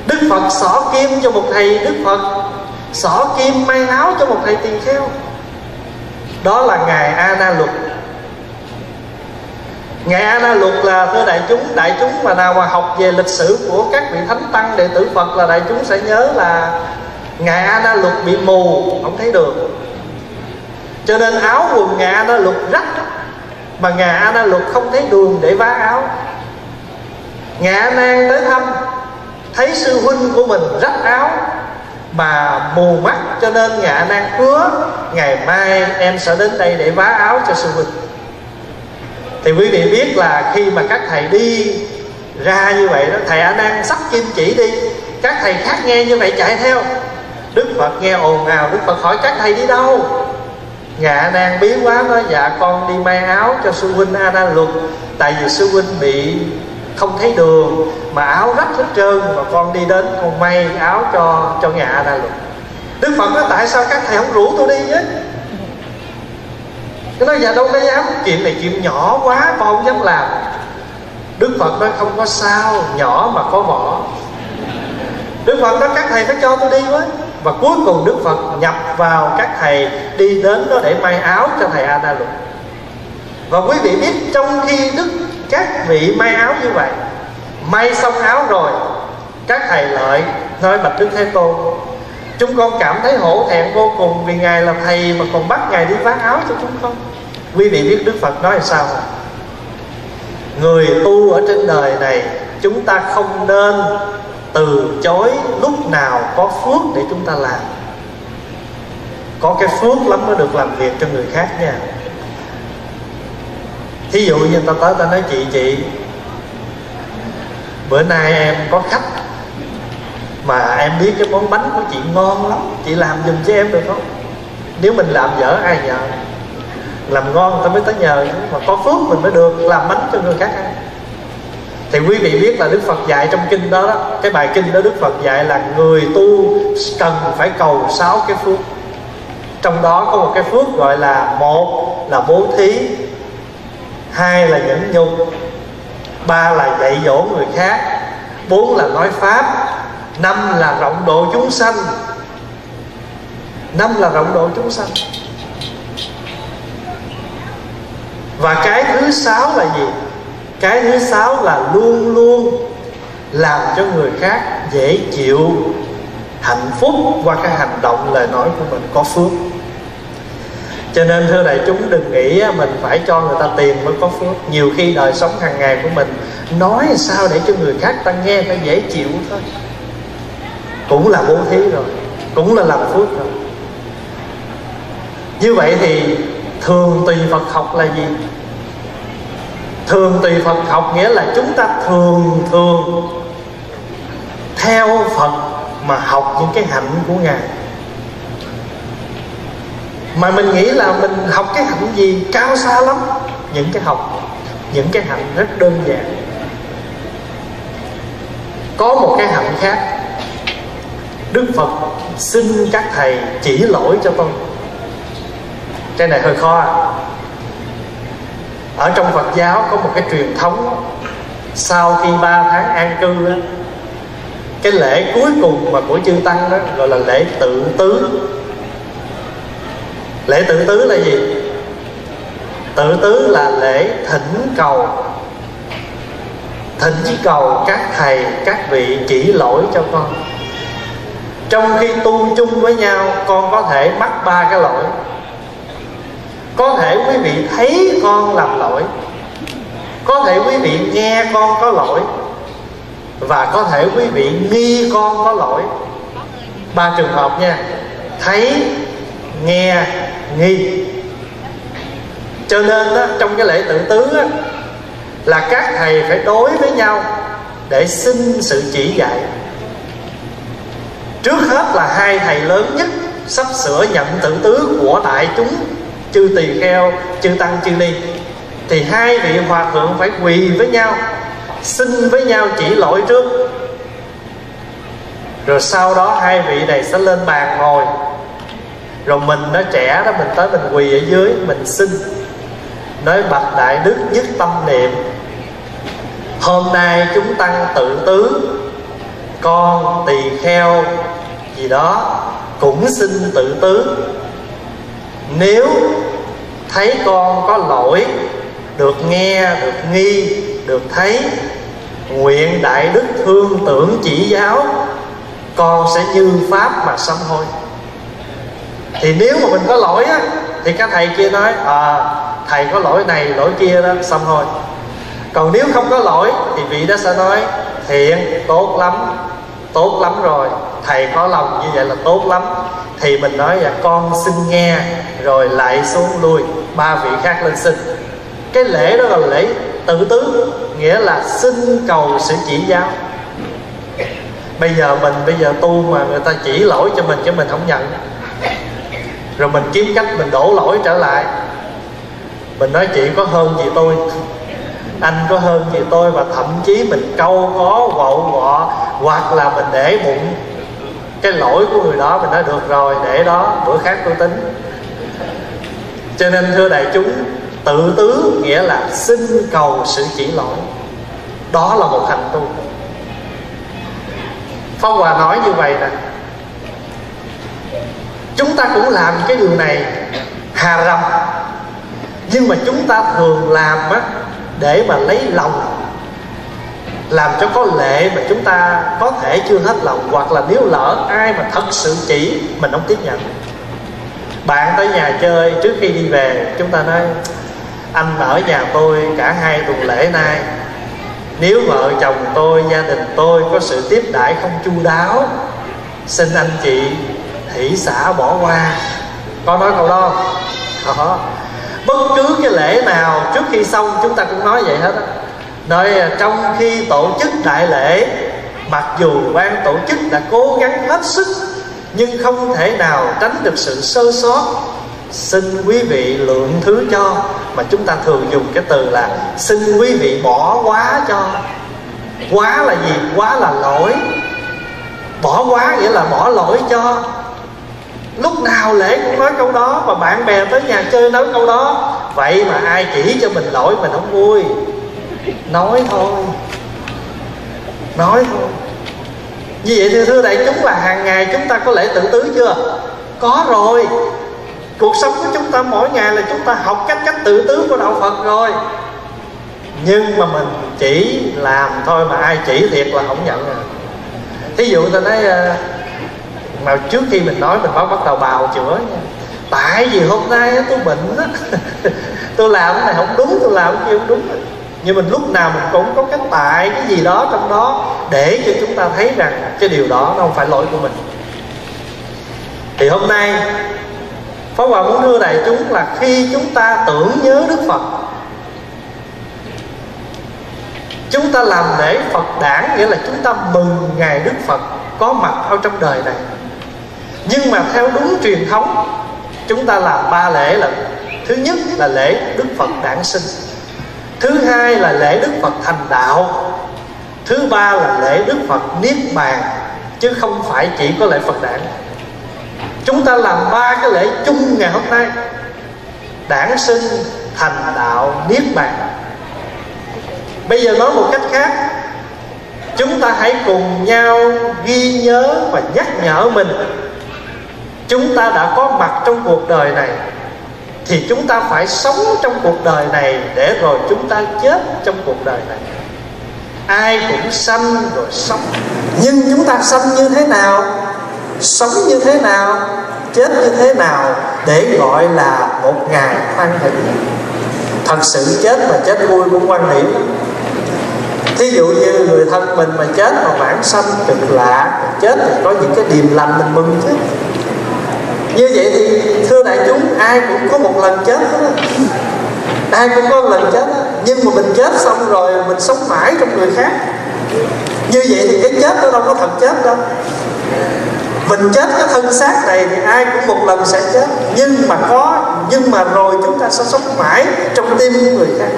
đức phật xỏ kim cho một thầy, đức phật xỏ kim may áo cho một thầy tỳ kheo đó là ngài a na luật. Ngài a na luật là thưa đại chúng đại chúng mà nào mà học về lịch sử của các vị thánh tăng đệ tử phật là đại chúng sẽ nhớ là ngài a na luật bị mù, không thấy được. Cho nên áo quần ngài a na luật rách, mà ngài a na luật không thấy đường để vá áo. Ngài a nan tới thăm, thấy sư huynh của mình rách áo mà mù mắt cho nên ngạ nan hứa, ngày mai em sẽ đến đây để vá áo cho sư huynh. Thì quý vị biết là khi mà các thầy đi ra như vậy đó, thầy a nan sắp kim chỉ đi. Các thầy khác nghe như vậy chạy theo. Đức phật nghe ồn ào, đức phật hỏi các thầy đi đâu? Ngạ nan biến quá nói dạ con đi may áo cho sư huynh a nan luật tại vì sư huynh bị không thấy đường mà áo rách hết trơn mà con đi đến con may áo cho cho ngạ ra luôn đức phật nói, tại sao các thầy không rủ tôi đi chứ cái nói dạ đâu có dám, chuyện này chuyện nhỏ quá, con không dám làm. Đức phật nói, không có sao, nhỏ mà có vỏ đức phật nói, các thầy phải cho tôi đi với. Và cuối cùng đức phật nhập vào các thầy đi đến đó để may áo cho thầy a na luật và quý vị biết trong khi đức các vị may áo như vậy may xong áo rồi, các thầy lợi nói bạch đức thế tôn. Chúng con cảm thấy hổ thẹn vô cùng vì ngài là thầy mà còn bắt ngài đi vá áo cho chúng con. Quý vị biết đức phật nói là sao không? người tu ở trên đời này, chúng ta không nên từ chối lúc nào có phước để chúng ta làm. Có cái phước lắm mới được làm việc cho người khác nha. Thí dụ như ta tới ta nói, chị chị bữa nay em có khách. Mà em biết cái món bánh của chị ngon lắm. Chị làm giùm cho em được không? Nếu mình làm dở ai nhờ? Làm ngon ta mới tới nhờ. Mà có phước mình mới được làm bánh cho người khác ăn. Thì quý vị biết là Đức Phật dạy trong kinh đó, đó cái bài kinh đó Đức Phật dạy là người tu cần phải cầu sáu cái phước. Trong đó có một cái phước gọi là một là bố thí hai là nhẫn nhục ba là dạy dỗ người khác, bốn là nói pháp, năm là rộng độ chúng sanh. Năm là rộng độ chúng sanh. Và cái thứ sáu là gì? Cái thứ sáu là luôn luôn làm cho người khác dễ chịu hạnh phúc qua cái hành động lời nói của mình có phước cho nên, thưa đại chúng, đừng nghĩ mình phải cho người ta tiền mới có phước. Nhiều khi đời sống hàng ngày của mình nói sao để cho người khác ta nghe ta dễ chịu thôi. Cũng là bố thí rồi, cũng là làm phước rồi. Như vậy thì thường tùy Phật học là gì? Thường tùy Phật học nghĩa là chúng ta thường thường theo Phật mà học những cái hạnh của Ngài mà mình nghĩ là mình học cái hạnh gì cao xa lắm. Những cái học những cái hạnh rất đơn giản. Có một cái hạnh khác. Đức phật xin các thầy chỉ lỗi cho tôi. Cái này hơi khó à. ở trong Phật giáo có một cái truyền thống sau khi ba tháng an cư đó, cái lễ cuối cùng mà của chư tăng đó gọi là lễ tự tứ lễ tự tứ là gì? Tự tứ là lễ thỉnh cầu. Thỉnh cầu các thầy, các vị chỉ lỗi cho con. Trong khi tu chung với nhau, con có thể mắc ba cái lỗi. Có thể quý vị thấy con làm lỗi. Có thể quý vị nghe con có lỗi. Và có thể quý vị nghi con có lỗi. Ba trường hợp nha. Thấy, nghe nghi. Cho nên đó, trong cái lễ tự tứ đó, là các thầy phải đối với nhau để xin sự chỉ dạy. Trước hết là hai thầy lớn nhất sắp sửa nhận tự tứ của đại chúng chư tỳ kheo chư tăng chư ni. Thì hai vị hòa thượng phải quỳ với nhau xin với nhau chỉ lỗi trước. Rồi sau đó hai vị này sẽ lên bàn ngồi rồi mình nó trẻ đó, mình tới mình quỳ ở dưới, mình xin. Nói, bạch đại đức nhất tâm niệm. Hôm nay chúng tăng tự tứ, con tỳ kheo, gì đó, cũng xin tự tứ. Nếu thấy con có lỗi, được nghe, được nghi, được thấy, nguyện đại đức thương tưởng chỉ giáo, con sẽ như pháp mà sám hối thì nếu mà mình có lỗi á, thì các thầy kia nói à thầy có lỗi này, lỗi kia đó. Xong thôi còn nếu không có lỗi, thì vị đó sẽ nói, thiện, tốt lắm tốt lắm rồi, thầy có lòng như vậy là tốt lắm. Thì mình nói là, con xin nghe, rồi lại xuống lui. Ba vị khác lên xin. Cái lễ đó là lễ tự tứ, nghĩa là xin cầu sự chỉ giáo. Bây giờ mình, bây giờ tu mà người ta chỉ lỗi cho mình chứ mình không nhận rồi mình kiếm cách mình đổ lỗi trở lại. Mình nói, chị có hơn gì tôi? Anh có hơn gì tôi và thậm chí mình câu có, quậu, quọ, hoặc là mình để bụng. Cái lỗi của người đó mình nói, được rồi, để đó, bữa khác tôi tính. Cho nên, thưa đại chúng, tự tứ nghĩa là xin cầu sự chỉ lỗi. Đó là một hành tu. Pháp Hòa nói như vậy nè. Chúng ta cũng làm cái điều này hà rầm. Nhưng mà chúng ta thường làm á, Để mà lấy lòng. Làm cho có lệ mà chúng ta có thể chưa hết lòng, Hoặc là nếu lỡ ai mà thật sự chỉ, Mình không tiếp nhận. Bạn tới nhà chơi, trước khi đi về, Chúng ta nói, Anh ở nhà tôi cả hai tuần lễ nay. Nếu vợ chồng tôi, gia đình tôi có sự tiếp đãi không chu đáo, xin anh chị hỷ xả bỏ qua. Có nói câu đó. Ờ đó bất cứ cái lễ nào trước khi xong chúng ta cũng nói vậy hết á. Nơi à, trong khi tổ chức đại lễ, mặc dù ban tổ chức đã cố gắng hết sức, nhưng không thể nào tránh được sự sơ sót. Xin quý vị lượng thứ cho, mà chúng ta thường dùng cái từ là xin quý vị bỏ quá cho. Quá là gì? Quá là lỗi. Bỏ quá nghĩa là bỏ lỗi cho lúc nào lễ cũng nói câu đó mà bạn bè tới nhà chơi nói câu đó. Vậy mà ai chỉ cho mình lỗi mình không vui. Nói thôi. Nói thôi. Như vậy thì thưa đại chúng là hàng ngày chúng ta có lễ tự tứ chưa? Có rồi. Cuộc sống của chúng ta mỗi ngày là chúng ta học cách cách tự tứ của đạo phật rồi. Nhưng mà mình chỉ làm thôi mà ai chỉ thiệt là không nhận à. Thí dụ ta nói à, mà trước khi mình nói, mình phải bắt đầu bào chữa nha. Tại vì hôm nay tôi bệnh á. Tôi làm cái này không đúng, tôi làm cái kia không đúng nhưng mình lúc nào mình cũng có cái tại cái gì đó trong đó để cho chúng ta thấy rằng cái điều đó nó không phải lỗi của mình. Thì hôm nay, Pháp Hòa muốn đưa đại chúng là khi chúng ta tưởng nhớ Đức Phật, Chúng ta làm lễ Phật đản Nghĩa là chúng ta mừng Ngày Đức Phật có mặt ở trong đời này. Nhưng mà theo đúng truyền thống, Chúng ta làm ba lễ là Thứ nhất là lễ Đức Phật đản sinh. Thứ hai là lễ Đức Phật thành đạo. Thứ ba là lễ Đức Phật Niết Bàn, Chứ không phải chỉ có lễ Phật đản. Chúng ta làm ba cái lễ chung ngày hôm nay. Đản sinh, thành đạo, niết bàn. Bây giờ nói một cách khác. Chúng ta hãy cùng nhau ghi nhớ và nhắc nhở mình chúng ta đã có mặt trong cuộc đời này, thì chúng ta phải sống trong cuộc đời này để rồi chúng ta chết trong cuộc đời này. Ai cũng sanh rồi sống. Nhưng chúng ta sanh như thế nào, sống như thế nào, chết như thế nào để gọi là một ngày hoan hỷ? Thật sự chết mà chết vui cũng quan điểm thí dụ như người thân mình mà chết mà bản sanh cực lạ, chết thì có những cái điềm lành mình mừng chứ như vậy thì, thưa đại chúng, ai cũng có một lần chết hết ai cũng có một lần chết đó. nhưng mà mình chết xong rồi, mình sống mãi trong người khác. Như vậy thì cái chết nó đâu có thật chết đâu. Mình chết cái thân xác này thì ai cũng một lần sẽ chết. Nhưng mà có, nhưng mà rồi chúng ta sẽ sống mãi trong tim của người khác.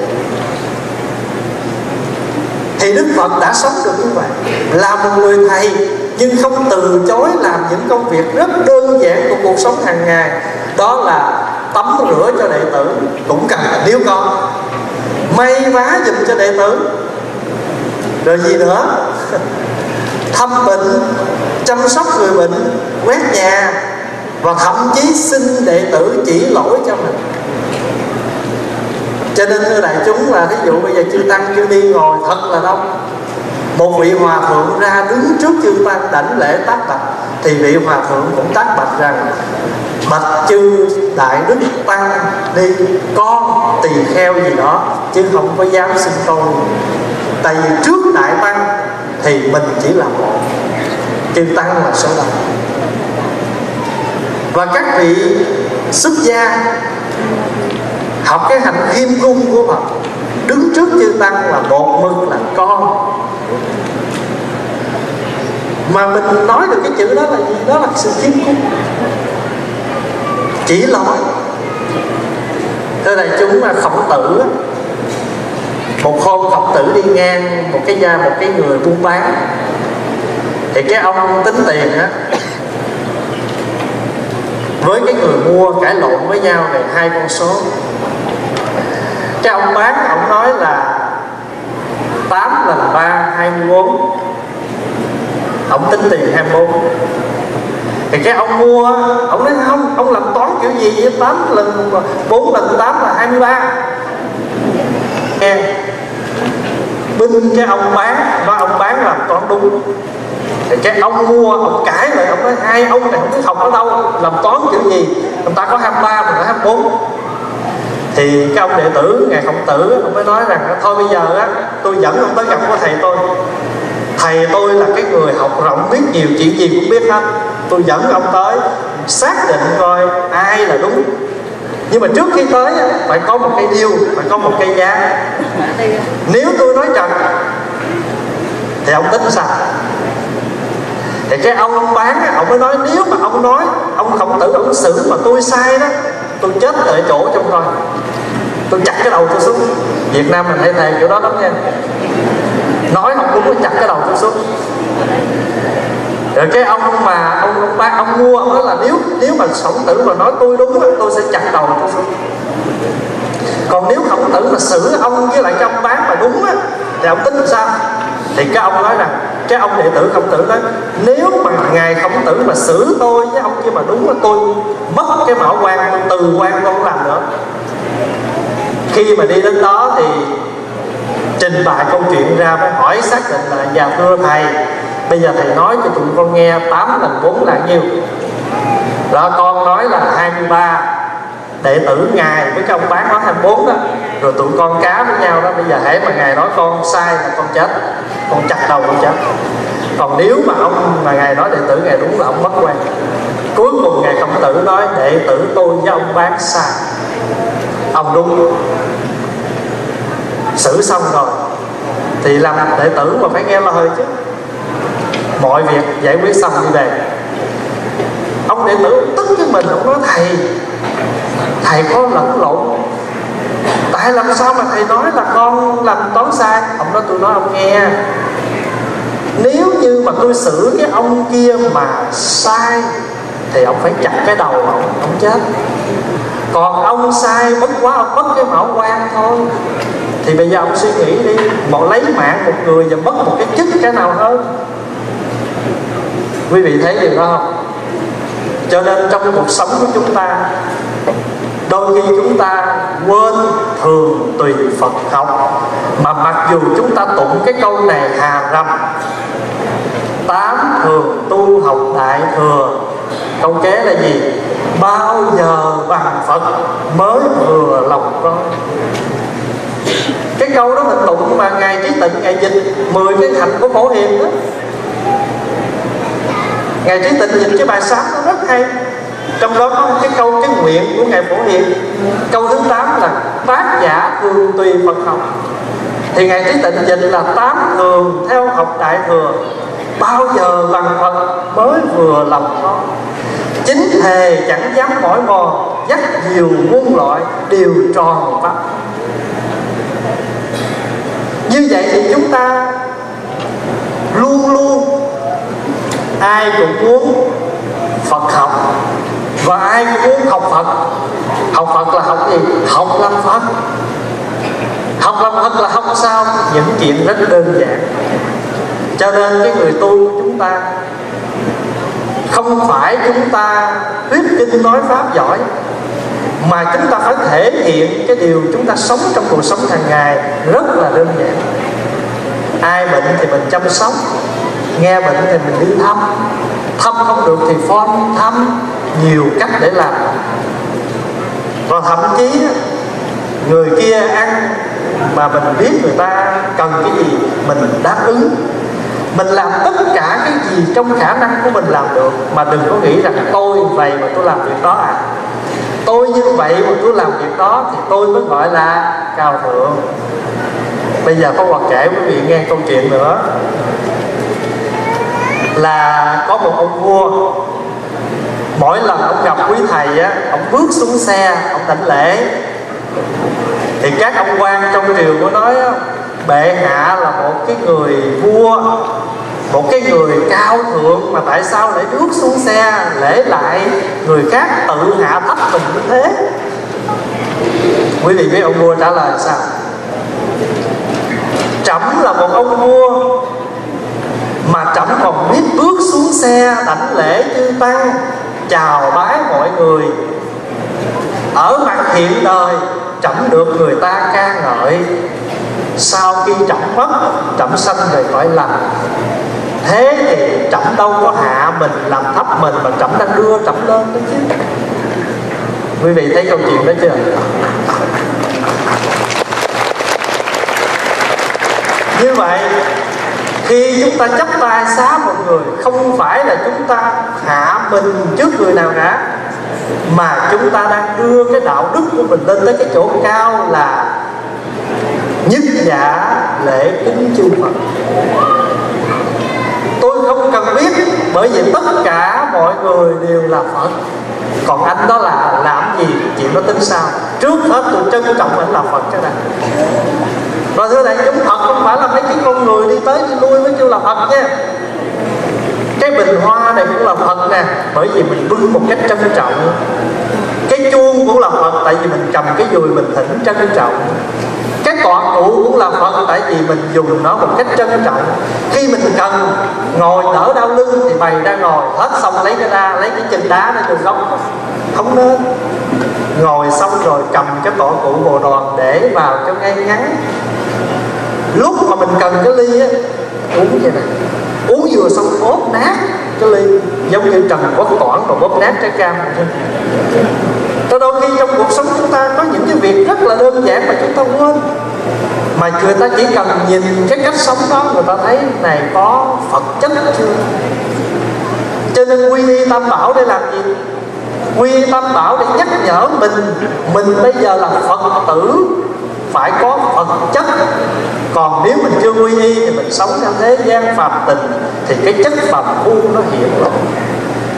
Thì đức phật đã sống được như vậy. Là một người thầy nhưng không từ chối làm những công việc rất đơn giản của cuộc sống hàng ngày. Đó là tắm rửa cho đệ tử, cũng cần nếu con may vá giùm cho đệ tử. Rồi gì nữa? Thăm bệnh, chăm sóc người bệnh, quét nhà. Và thậm chí xin đệ tử chỉ lỗi cho mình. Cho nên, thưa đại chúng, là ví dụ bây giờ chư tăng chư đi ngồi, thật là đông một vị hòa thượng ra đứng trước chư tăng đảnh lễ tác bạch, thì vị hòa thượng cũng tác bạch rằng, bạch chư đại đức tăng đi con tỳ kheo gì đó, chứ không có dám xin tôi. Tại vì trước đại tăng thì mình chỉ là một, chư tăng là số đông và các vị xuất gia học cái hành khiêm cung của Phật đứng trước chư tăng là một mực là con mà mình nói được cái chữ đó là gì? Đó là sự khiêm cung chỉ lỗi thưa đại chúng là khổng tử một hôm khổng tử đi ngang một cái gia, một cái người buôn bán. Thì cái ông tính tiền á, với cái người mua, cãi lộn với nhau về hai con số cái ông bán ông nói là 8 lần 3 24 ông tính tiền 24 thì cái ông mua, ông nói không, ông làm toán kiểu gì với 8 lần 4 lần 8 là 23 nghe. Binh cái ông bán và ông bán làm toán đúng. Thì cái ông mua, ông cãi lại, ông nói hai ông này không biết học ở đâu, làm toán kiểu gì? Người ta có 23 mình có 24 thì cái ông đệ tử, ngài khổng tử, ông mới nói rằng, thôi bây giờ á, tôi dẫn ông tới gặp của thầy tôi. Thầy tôi là cái người học rộng biết nhiều chuyện gì cũng biết hết. Tôi dẫn ông tới, xác định coi ai là đúng. Nhưng mà trước khi tới phải có một cái điêu, phải có một cái giá nếu tôi nói trần, thì ông tính sao? Thì cái ông ông bán ông mới nói, nếu mà ông nói, ông khổng tử, ông xử mà tôi sai đó, tôi chết tại chỗ trong coi tôi chặt cái đầu tôi xuống. Việt nam mình hay thèm kiểu đó lắm nha. Nói không đúng, chặt cái đầu tôi xuống. Rồi cái ông mà ông ông bán ông mua ông nói là nếu nếu mà khổng tử mà nói tôi đúng tôi sẽ chặt đầu tôi xuống. Còn nếu khổng tử mà xử ông với lại cái ông bán mà đúng á, thì ông tính sao? Thì cái ông nói rằng, cái ông đệ tử khổng tử nói, nếu mà ngài khổng tử mà xử tôi với ông kia mà đúng là tôi mất cái mạo quan từ quan tôi không làm nữa khi mà đi đến đó thì trình bày câu chuyện ra mới hỏi xác định là dạ thưa thầy. Bây giờ thầy nói cho tụi con nghe 8 lần 4 là nhiêu? Đó con nói là 23 đệ tử ngài với công ông bán nói 24 đó. Rồi tụi con cá với nhau đó, bây giờ hãy mà ngài nói con sai là con chết. Con chặt đầu con chết. Còn nếu mà ông, mà ngài nói đệ tử ngài đúng là ông mất quan. Cuối cùng ngài khổng tử nói, đệ tử tôi với ông bán sai ông đúng. Xử xong rồi, thì làm đệ tử mà phải nghe lời chứ. Mọi việc giải quyết xong đi về. Ông đệ tử tức với mình, ông nói, thầy thầy có lẫn lộn. Tại làm sao mà thầy nói là con làm toán sai? Ông nói, tôi nói ông nghe. Nếu như mà tôi xử cái ông kia mà sai, thì ông phải chặt cái đầu ông ông chết còn ông sai, bất quá ông mất cái mẫu quan thôi. Thì bây giờ ông suy nghĩ đi, một lấy mạng một người và mất một cái chức cái nào hơn? Quý vị thấy điều đó không? Cho nên trong cuộc sống của chúng ta, đôi khi chúng ta quên thường tùy phật học. Mà mặc dù chúng ta tụng cái câu này hà rầm, tám thường tu học đại thừa, câu kế là gì? Bao giờ bằng phật mới vừa lòng con? Cái câu đó mình tụng mà ngày trí tịnh ngày dịch mười cái hạnh của phổ hiền đó. Ngày trí tịnh dịch cái bài sáng nó rất hay. Trong đó có cái câu cái nguyện của ngài phổ hiền. Câu thứ 8 là tác giả thường tùy phật học. Thì ngài trí tịnh dịch là tám thường theo học đại thừa. Bao giờ bằng phật mới vừa lòng con? Chính thề chẳng dám mỏi mò, dắt nhiều muôn loại, đều tròn pháp như vậy thì chúng ta luôn luôn ai cũng muốn Phật học, và ai cũng muốn học Phật. Học Phật là học gì? Học làm Phật. Học làm Phật là học sao? Những chuyện rất đơn giản. Cho nên cái người tu của chúng ta không phải chúng ta thuyết kinh nói pháp giỏi, mà chúng ta phải thể hiện cái điều chúng ta sống trong cuộc sống hàng ngày rất là đơn giản. Ai bệnh thì mình chăm sóc, nghe bệnh thì mình đi thăm. Thăm không được thì phone thăm, nhiều cách để làm. Và thậm chí, người kia ăn mà mình biết người ta cần cái gì, mình đáp ứng mình làm tất cả cái gì trong khả năng của mình làm được, mà đừng có nghĩ rằng tôi vậy mà tôi làm việc đó à. Tôi như vậy mà tôi làm việc đó thì tôi mới gọi là cao thượng. Bây giờ có hoặc kể quý vị nghe câu chuyện nữa. Là có một ông vua, mỗi lần ông gặp quý thầy á, ông bước xuống xe, ông đảnh lễ. Thì các ông quan trong triều có nói bệ hạ là một cái người vua, một cái người cao thượng mà tại sao lại bước xuống xe lễ lại người khác tự hạ thấp mình như thế? Quý vị biết ông vua trả lời sao? Trẫm là một ông vua mà trẫm còn biết bước xuống xe đảnh lễ chư tăng, chào bái mọi người. Ở mặt hiện đời, trẫm được người ta ca ngợi sau khi trẫm mất trẫm sanh về cõi lành. Thế thì trẫm đâu có hạ mình, làm thấp mình, mà trẫm đang đưa trẫm lên đó chứ. Quý vị thấy câu chuyện đó chưa? Như vậy, khi chúng ta chấp tay xá một người, không phải là chúng ta hạ mình trước người nào cả, mà chúng ta đang đưa cái đạo đức của mình lên tới cái chỗ cao là nhất giả lễ kính chư Phật. Tôi không cần biết, bởi vì tất cả mọi người đều là Phật. Còn anh đó là làm gì, chuyện đó tính sao? Trước hết tôi trân trọng anh là Phật cho này và thưa đại chúng, Phật không phải là mấy cái con người đi tới đi lui mới kêu là Phật nha. Cái bình hoa này cũng là Phật nè, bởi vì mình bưng một cách trân trọng. Cái chuông cũng là Phật, tại vì mình cầm cái dùi mình thỉnh trân trọng cái tọa cụ cũng là Phật, tại vì mình dùng nó một cách trân trọng. Khi mình cần ngồi đỡ đau lưng thì bày ra ngồi, hết xong lấy cái ra lấy cái chân đá để từ góc. Không nên. Ngồi xong rồi cầm cái tọa cụ bồ đoàn để vào cho ngay ngắn. Lúc mà mình cần cái ly á, uống vậy nè. Uống vừa xong bóp nát cái ly, giống như trần quốc toản rồi bóp nát trái cam cho đôi khi trong cuộc sống chúng ta có những cái việc rất là đơn giản mà chúng ta quên. Mà người ta chỉ cần nhìn cái cách sống đó, người ta thấy này có phật chất chưa? Cho nên quy y tam bảo để làm gì? Quy y tam bảo để nhắc nhở mình mình bây giờ là phật tử, phải có phật chất. Còn nếu mình chưa quy y thì mình sống trong thế gian phàm tình, thì cái chất phàm phu nó hiện lộ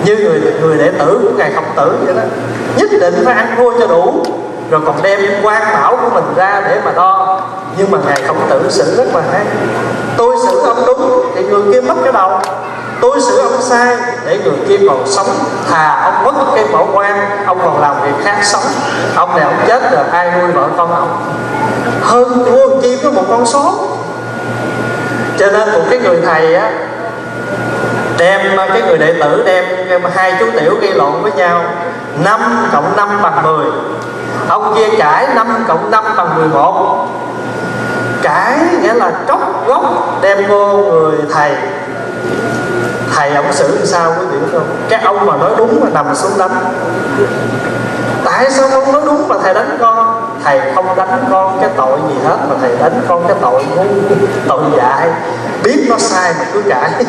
như người người đệ tử của ngài khổng tử vậy đó. Nhất định phải ăn thua cho đủ. Rồi còn đem quan bảo của mình ra để mà đo. Nhưng mà ngài khổng tử xử rất là hay. Tôi xử ông đúng thì người kia mất cái đầu. Tôi xử ông sai để người kia còn sống. Thà ông mất cái bảo quan, ông còn làm việc khác sống. Ông này ông chết rồi, ai nuôi vợ con ông? Hơn thua chi có một con số. Cho nên một cái người thầy á đem à, cái người đệ tử đem, hai chú tiểu gây lộn với nhau. 5 cộng 5 bằng 10 ông kia cãi 5 cộng 5 bằng 11 cãi nghĩa là tróc gốc đem vô người thầy. Thầy ông xử làm sao quý vị không? Cái ông mà nói đúng mà nằm xuống đánh tại sao không nói đúng mà thầy đánh con? Thầy không đánh con cái tội gì hết, mà thầy đánh con cái tội muốn, tội dại biết nó sai mà cứ cãi.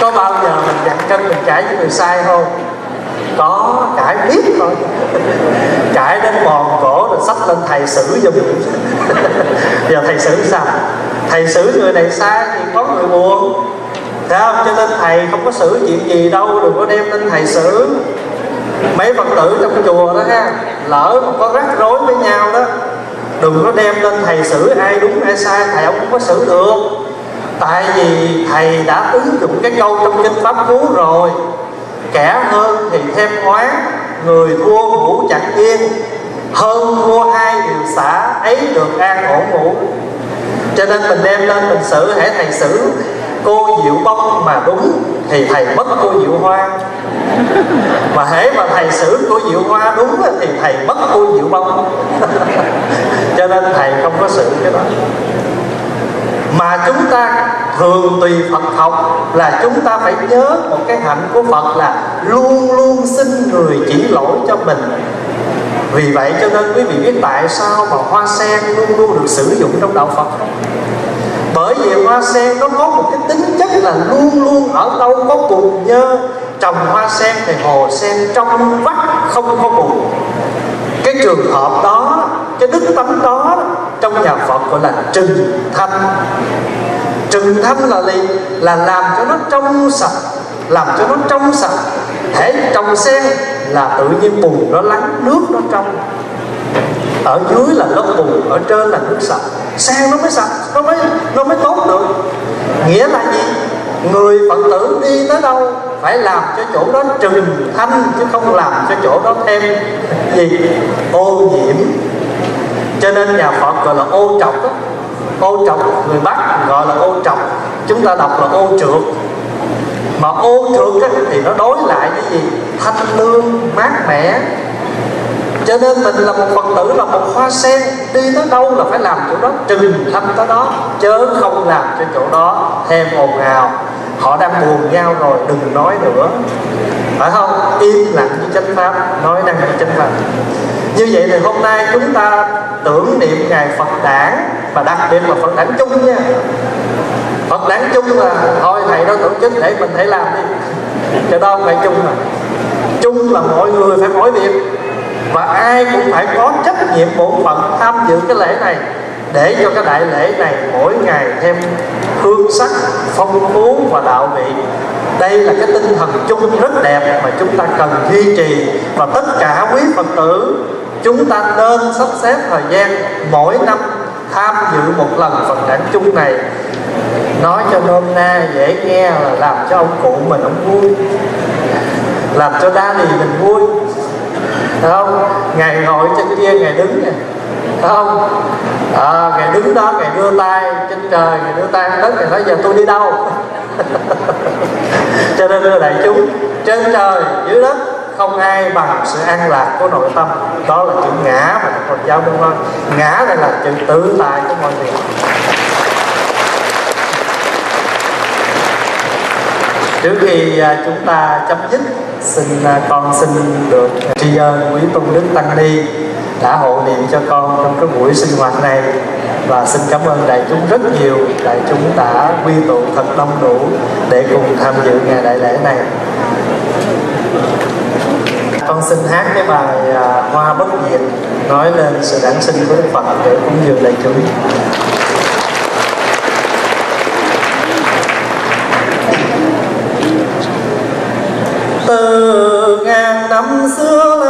Có bao giờ mình dặn cân mình cãi với người sai không? Có, cãi biết thôi. Cãi đến mòn cổ rồi sách lên thầy xử giùm. Giờ thầy xử sao? Thầy xử người này sai thì có người buồn. Thấy không? Cho nên thầy không có xử chuyện gì đâu, Đừng có đem lên thầy xử. Mấy Phật tử trong chùa đó ha, Lỡ mà có rắc rối với nhau đó, Đừng có đem lên thầy xử, ai đúng, ai sai, Thầy không có xử được. Tại vì thầy đã ứng dụng cái câu trong kinh Pháp Cú rồi. Kẻ hơn thì thêm oán, Người thua ngủ chẳng yên. Hơn thua hai điều xã Ấy được an ổn ngủ. Cho nên mình đem lên mình xử Hãy thầy xử cô diệu bông mà đúng thì thầy mất cô diệu hoa. Mà hễ mà thầy xử cô diệu hoa đúng thì thầy mất cô diệu bông. Cho nên thầy không có xử cái đó. Mà chúng ta thường tùy Phật học là chúng ta phải nhớ một cái hạnh của Phật là luôn luôn xin người chỉ lỗi cho mình. Vì vậy cho nên quý vị biết tại sao mà hoa sen luôn luôn được sử dụng trong đạo Phật không? Bởi vì hoa sen nó có một cái tính chất là luôn luôn ở đâu có bùn nhơ. Trồng hoa sen thì hồ sen trong vắt không có bùn. Cái trường hợp đó, cái đức tánh đó, trong nhà phật gọi là trừng thanh. Trừng thanh là gì? Là làm cho nó trong sạch, làm cho nó trong sạch. Thể trồng sen là tự nhiên bùn nó lắng, nước nó trong ở dưới là lớp bùn ở trên là nước sạch. Sang nó mới sạch, nó mới nó mới tốt được. Nghĩa là gì? Người phật tử đi tới đâu phải làm cho chỗ đó trừng thanh, chứ không làm cho chỗ đó thêm gì? Ô nhiễm. Cho nên nhà phật gọi là ô trọc đó. ô trọc, người bắc gọi là ô trọc. Chúng ta đọc là ô trượt mà ô trượt thì nó đối lại với gì? Thanh lương, mát mẻ cho nên mình là một phật tử là một hoa sen, đi tới đâu là phải làm chỗ đó trừng thanh tới đó, chớ không làm cho chỗ đó thêm ồn ào. Họ đang buồn nhau rồi, đừng nói nữa. Phải không? Im lặng với chánh pháp, nói năng với chánh pháp. Như vậy thì hôm nay chúng ta tưởng niệm ngày phật đản, và đặc biệt là phật đản chung nha. Phật đản chung là, thôi thầy đó tổ chức để mình thể làm đi. Cho đó phải chung mà. Chung là mọi người phải mỗi việc và ai cũng phải có trách nhiệm bổn phận tham dự cái lễ này, để cho cái đại lễ này mỗi ngày thêm hương sắc, phong phú và đạo vị. Đây là cái tinh thần chung rất đẹp mà chúng ta cần duy trì. Và tất cả quý phật tử, chúng ta nên sắp xếp thời gian mỗi năm tham dự một lần phần đảng chung này. Nói cho nôm na dễ nghe là làm cho ông cụ mình ông vui, làm cho đa lì mình vui. Thấy không? Ngày ngồi trên kia ngày đứng nè. Thấy không? À, ngày đứng đó ngày đưa tay trên trời ngày đưa tay đất ngày nói giờ tôi đi đâu? Cho nên đưa đại chúng trên trời dưới đất không ai bằng sự an lạc của nội tâm. Đó là chữ ngã mà Phật giáo đúng không ngã đây là chữ tự tại của mọi việc trước khi à, chúng ta chấm dứt, xin à, con xin được tri ân quý tôn đức tăng ni đã hộ niệm cho con trong cái buổi sinh hoạt này. Và xin cảm ơn đại chúng rất nhiều, đại chúng đã quy tụ thật đông đủ để cùng tham dự ngày đại lễ này. Con xin hát cái bài à, hoa bất diệt nói lên sự đản sinh của đức phật để cúng dường đại chúng. Ngàn năm xưa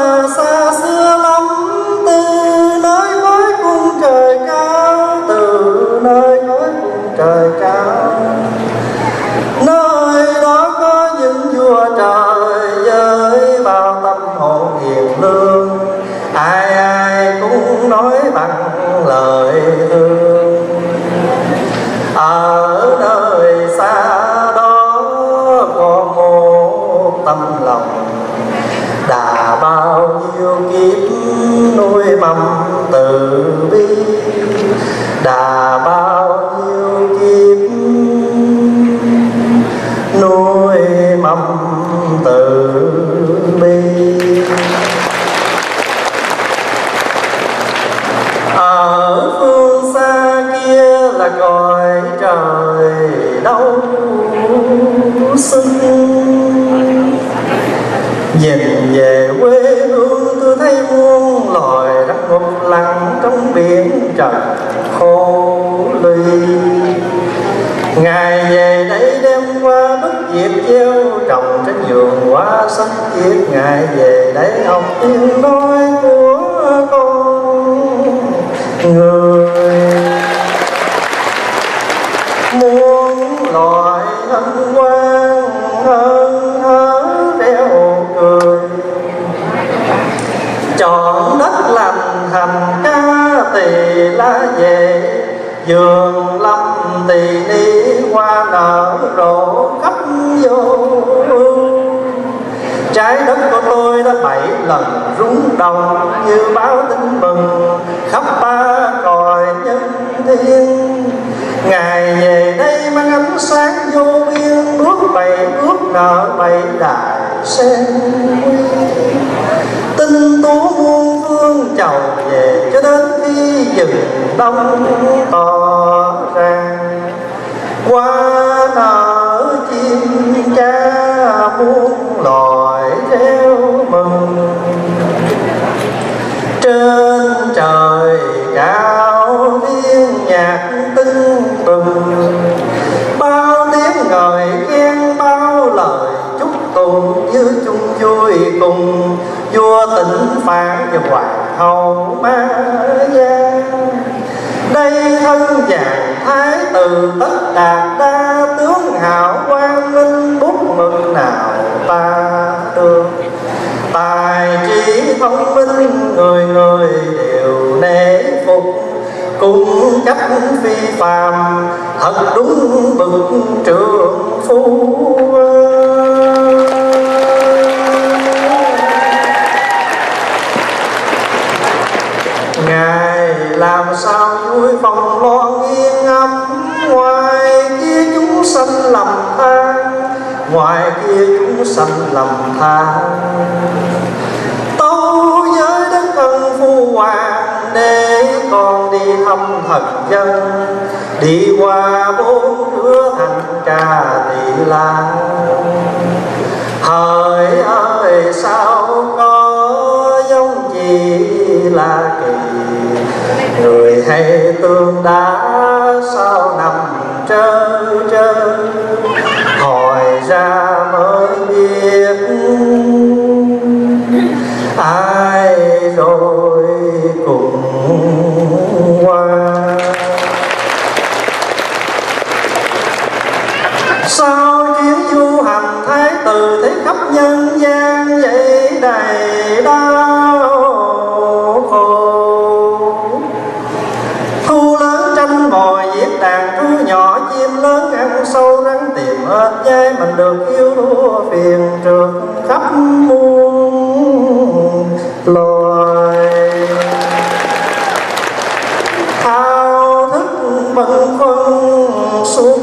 trời, cao thiên nhạc tưng bừng. Bao tiếng ngợi khen, bao lời chúc tụng như chung vui cùng. Vua tỉnh phạn và hoàng hậu ma gia. Đây thân vàng thái từ tất đạt đa tướng hào quang minh, bút mừng nào ta được? Thông minh người người đều nể phục. Cung cách phi phàm, thật đúng bậc trường phu. Ngài làm sao vui phòng lo yên ấm ngoài kia chúng sanh lầm than, ngoài kia chúng sanh lầm than quan để con đi thăm thần dân, đi qua bốn cửa thành ca tỳ lan. Hỡi ơi, sao có giống gì là kỳ? Người hay tương đá sao nằm trơ trơ? Hỏi ra mới biết. Ai rồi nhân gian vậy đầy đau khổ. Thu lớn tranh mồi giết đàn thu nhỏ, chim lớn ăn sâu rắn, tìm hết nhai mình được yêu đua phiền trượt khắp muôn loài. Thao thức bận phân suốt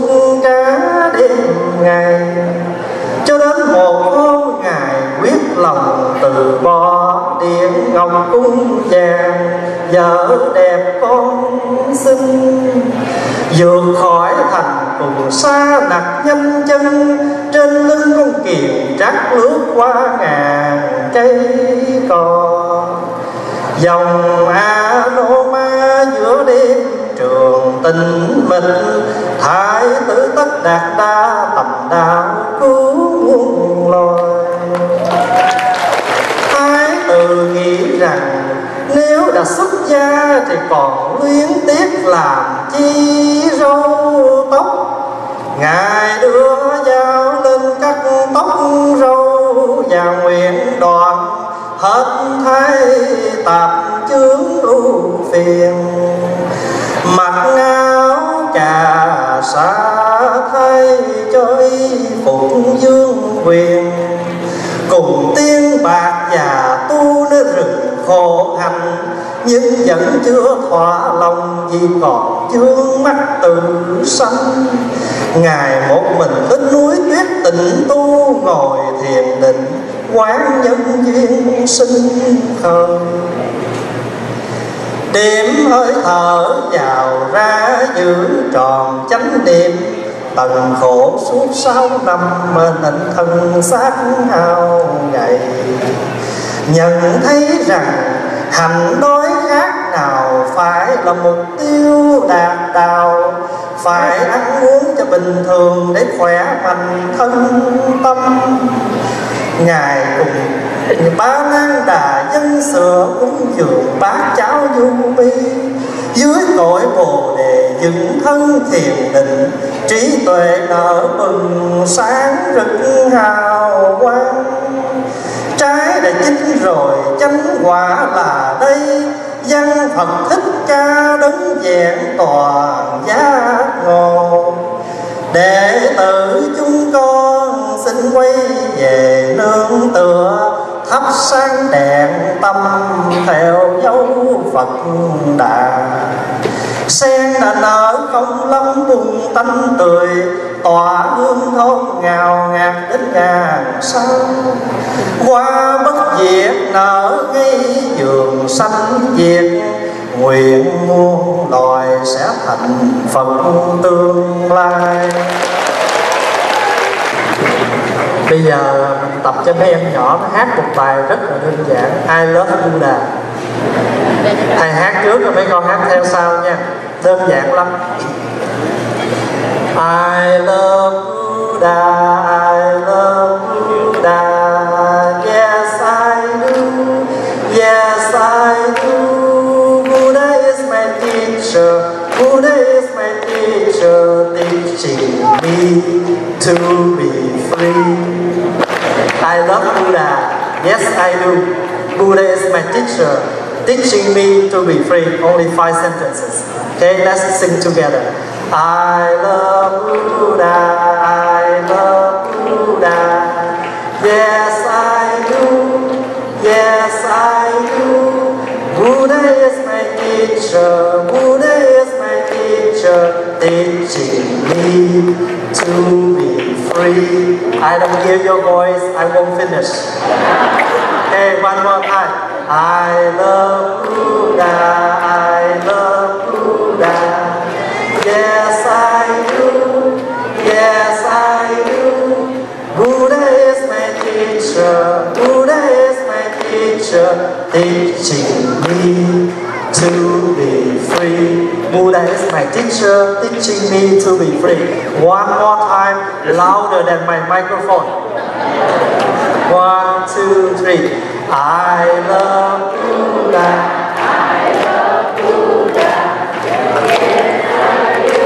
từ bỏ điện ngọc cung vàng vợ đẹp con xinh. Vượt khỏi thành cùng xa đặt nhanh chân, trên lưng con kiều trắc lướt qua ngàn cây cò dòng a nô ma giữa đêm trường tình mình thái tử tất đạt đa tầm đạo cứu rằng, nếu đã xuất gia thì còn luyến tiếc làm chi râu tóc ngài đưa dao lên cắt tóc râu và nguyện đoạn, hết thay tạp chướng ưu phiền. Mặc áo trà xa thay cho y phục dương quyền, cùng tiên bạc và tu nữ khổ hành nhưng vẫn chưa thỏa lòng vì còn chướng mắt từ sanh. Ngài một mình đến núi tuyết tịnh tu, ngồi thiền định, quán nhân duyên sinh khởi điểm hơi thở vào ra giữ tròn chánh niệm, tầng khổ suốt sáu năm mà nịnh thân xác hao ngày nhận thấy rằng hành đối khác nào phải là mục tiêu đạt đạo phải ăn uống cho bình thường để khỏe mạnh thân tâm. Ngài cùng ba nang đà dân sửa cúng dường bát cháo du bi dưới cội bồ đề dựng thân thiền định, trí tuệ nở bừng sáng rực hào quang đã chín rồi chánh quả là đây. Văn phật thích ca đứng vẹn toàn giác ngộ. Đệ tử chúng con xin quay về nương tựa thắp sáng đèn tâm theo dấu Phật đà sen đã nở không lâm bùng tanh tươi tỏa hương thơm ngào ngạt đến ngàn sao qua bất diệt nở ngay giường xanh diệt, nguyện muôn loài sẽ thành phật tương lai. Bây giờ mình tập cho mấy em nhỏ nó hát một bài rất là đơn giản, I love Buddha thầy hát trước rồi mấy con hát theo sau nha đơn giản lắm. I love Buddha, I love Buddha. Yes, I do. Yes, I do. Buddha is my teacher. Buddha is my teacher. Teaching me to be free. I love Buddha. Yes, I do. Buddha is my teacher. Teaching me to be free. Only five sentences. Okay, let's sing together. I love Buddha, I love Buddha. Yes, I do. Yes, I do. Buddha is my teacher. Buddha is my teacher, teaching me to be free. I don't hear your voice. I won't finish. Okay, one more time. I love Buddha, I love Buddha. Yes, I do. Yes, I do. Buddha is my teacher. Buddha is my teacher, teaching me to be free. Buddha is my teacher, teaching me to be free. One more time, louder than my microphone. One, two, three. I love Buddha. I love Buddha. Yes, I do.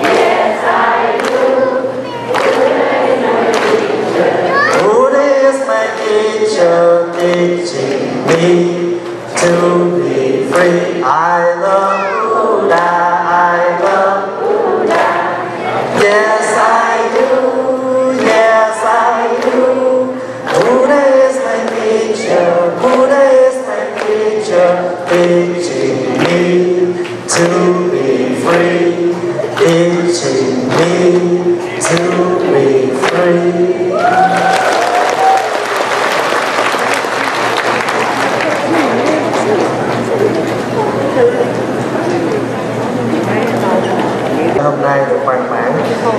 Yes, I do. Buddha is my teacher, teaching me to be free. I love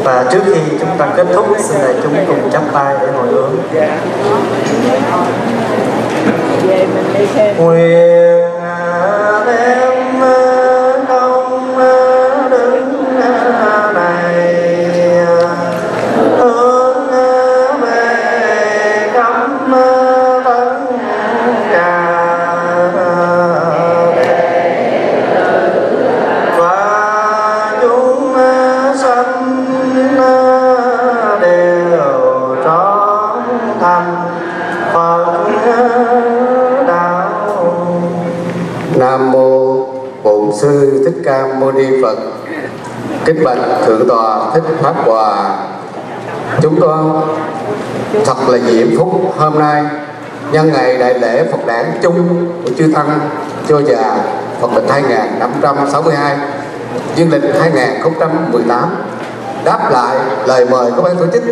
và trước khi chúng ta kết thúc xin đại chúng cùng chắp tay để hồi hướng nguyện Nam Mô ni phật. Kính bạch thượng tọa thích pháp hòa. Chúng con thật là diễm phúc hôm nay, nhân ngày đại lễ Phật đản chung của chư tăng cho già, Phật lịch 2562 dương lịch 2018 đáp lại lời mời của ban tổ chức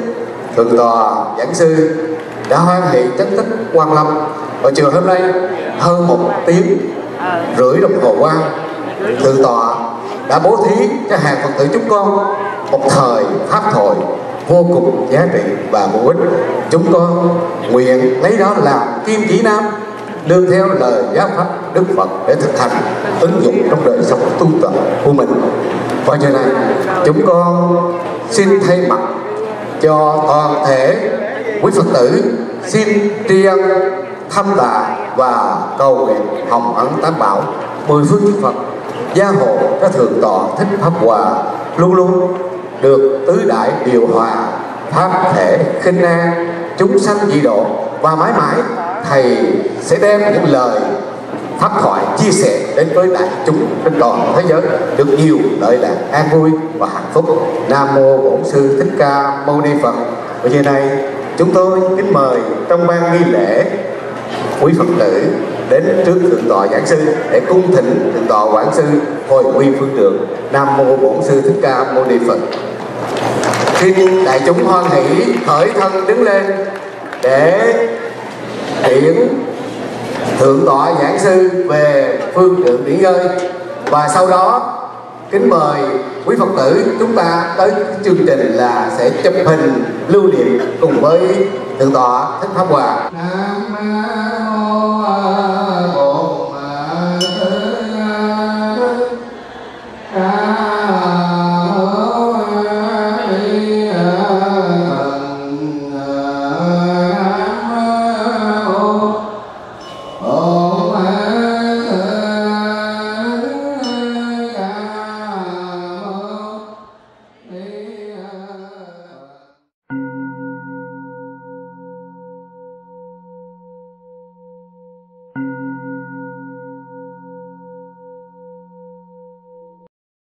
thượng tọa giảng sư đã hoan hỷ chánh tích quan lâm. Vào chiều hôm nay, hơn một tiếng rưỡi đồng hồ qua thượng tọa đã bố thí cho hàng phật tử chúng con một thời pháp thoại vô cùng giá trị và bổ ích. Chúng con nguyện lấy đó làm kim chỉ nam đương theo lời giáo pháp đức phật để thực hành ứng dụng trong đời sống tu tập của mình. Và giờ này, chúng con xin thay mặt cho toàn thể quý phật tử, xin tri ân, thăm tạ và cầu nguyện hồng ấn tám bảo mười phương chư phật gia hộ các thượng tọa thích pháp hòa luôn luôn được tứ đại điều hòa pháp thể khinh an, chúng sanh dị độ và mãi mãi thầy sẽ đem những lời pháp thoại chia sẻ đến với đại chúng trên toàn thế giới được nhiều lợi lạc an vui và hạnh phúc. Nam mô bổn sư thích ca mâu ni phật. Và giờ này, chúng tôi kính mời trong ban nghi lễ quý phật tử đến trước thượng tọa giảng sư để cung thỉnh thượng tọa quản sư hồi quy phương trượng nam mô bổn sư thích ca mâu ni phật. Xin đại chúng hoan hỷ, khởi thân đứng lên để tiễn thượng tọa giảng sư về phương trượng nghỉ ngơi. Và sau đó, kính mời quý phật tử chúng ta tới chương trình là sẽ chụp hình lưu niệm cùng với thượng tọa thích pháp hòa.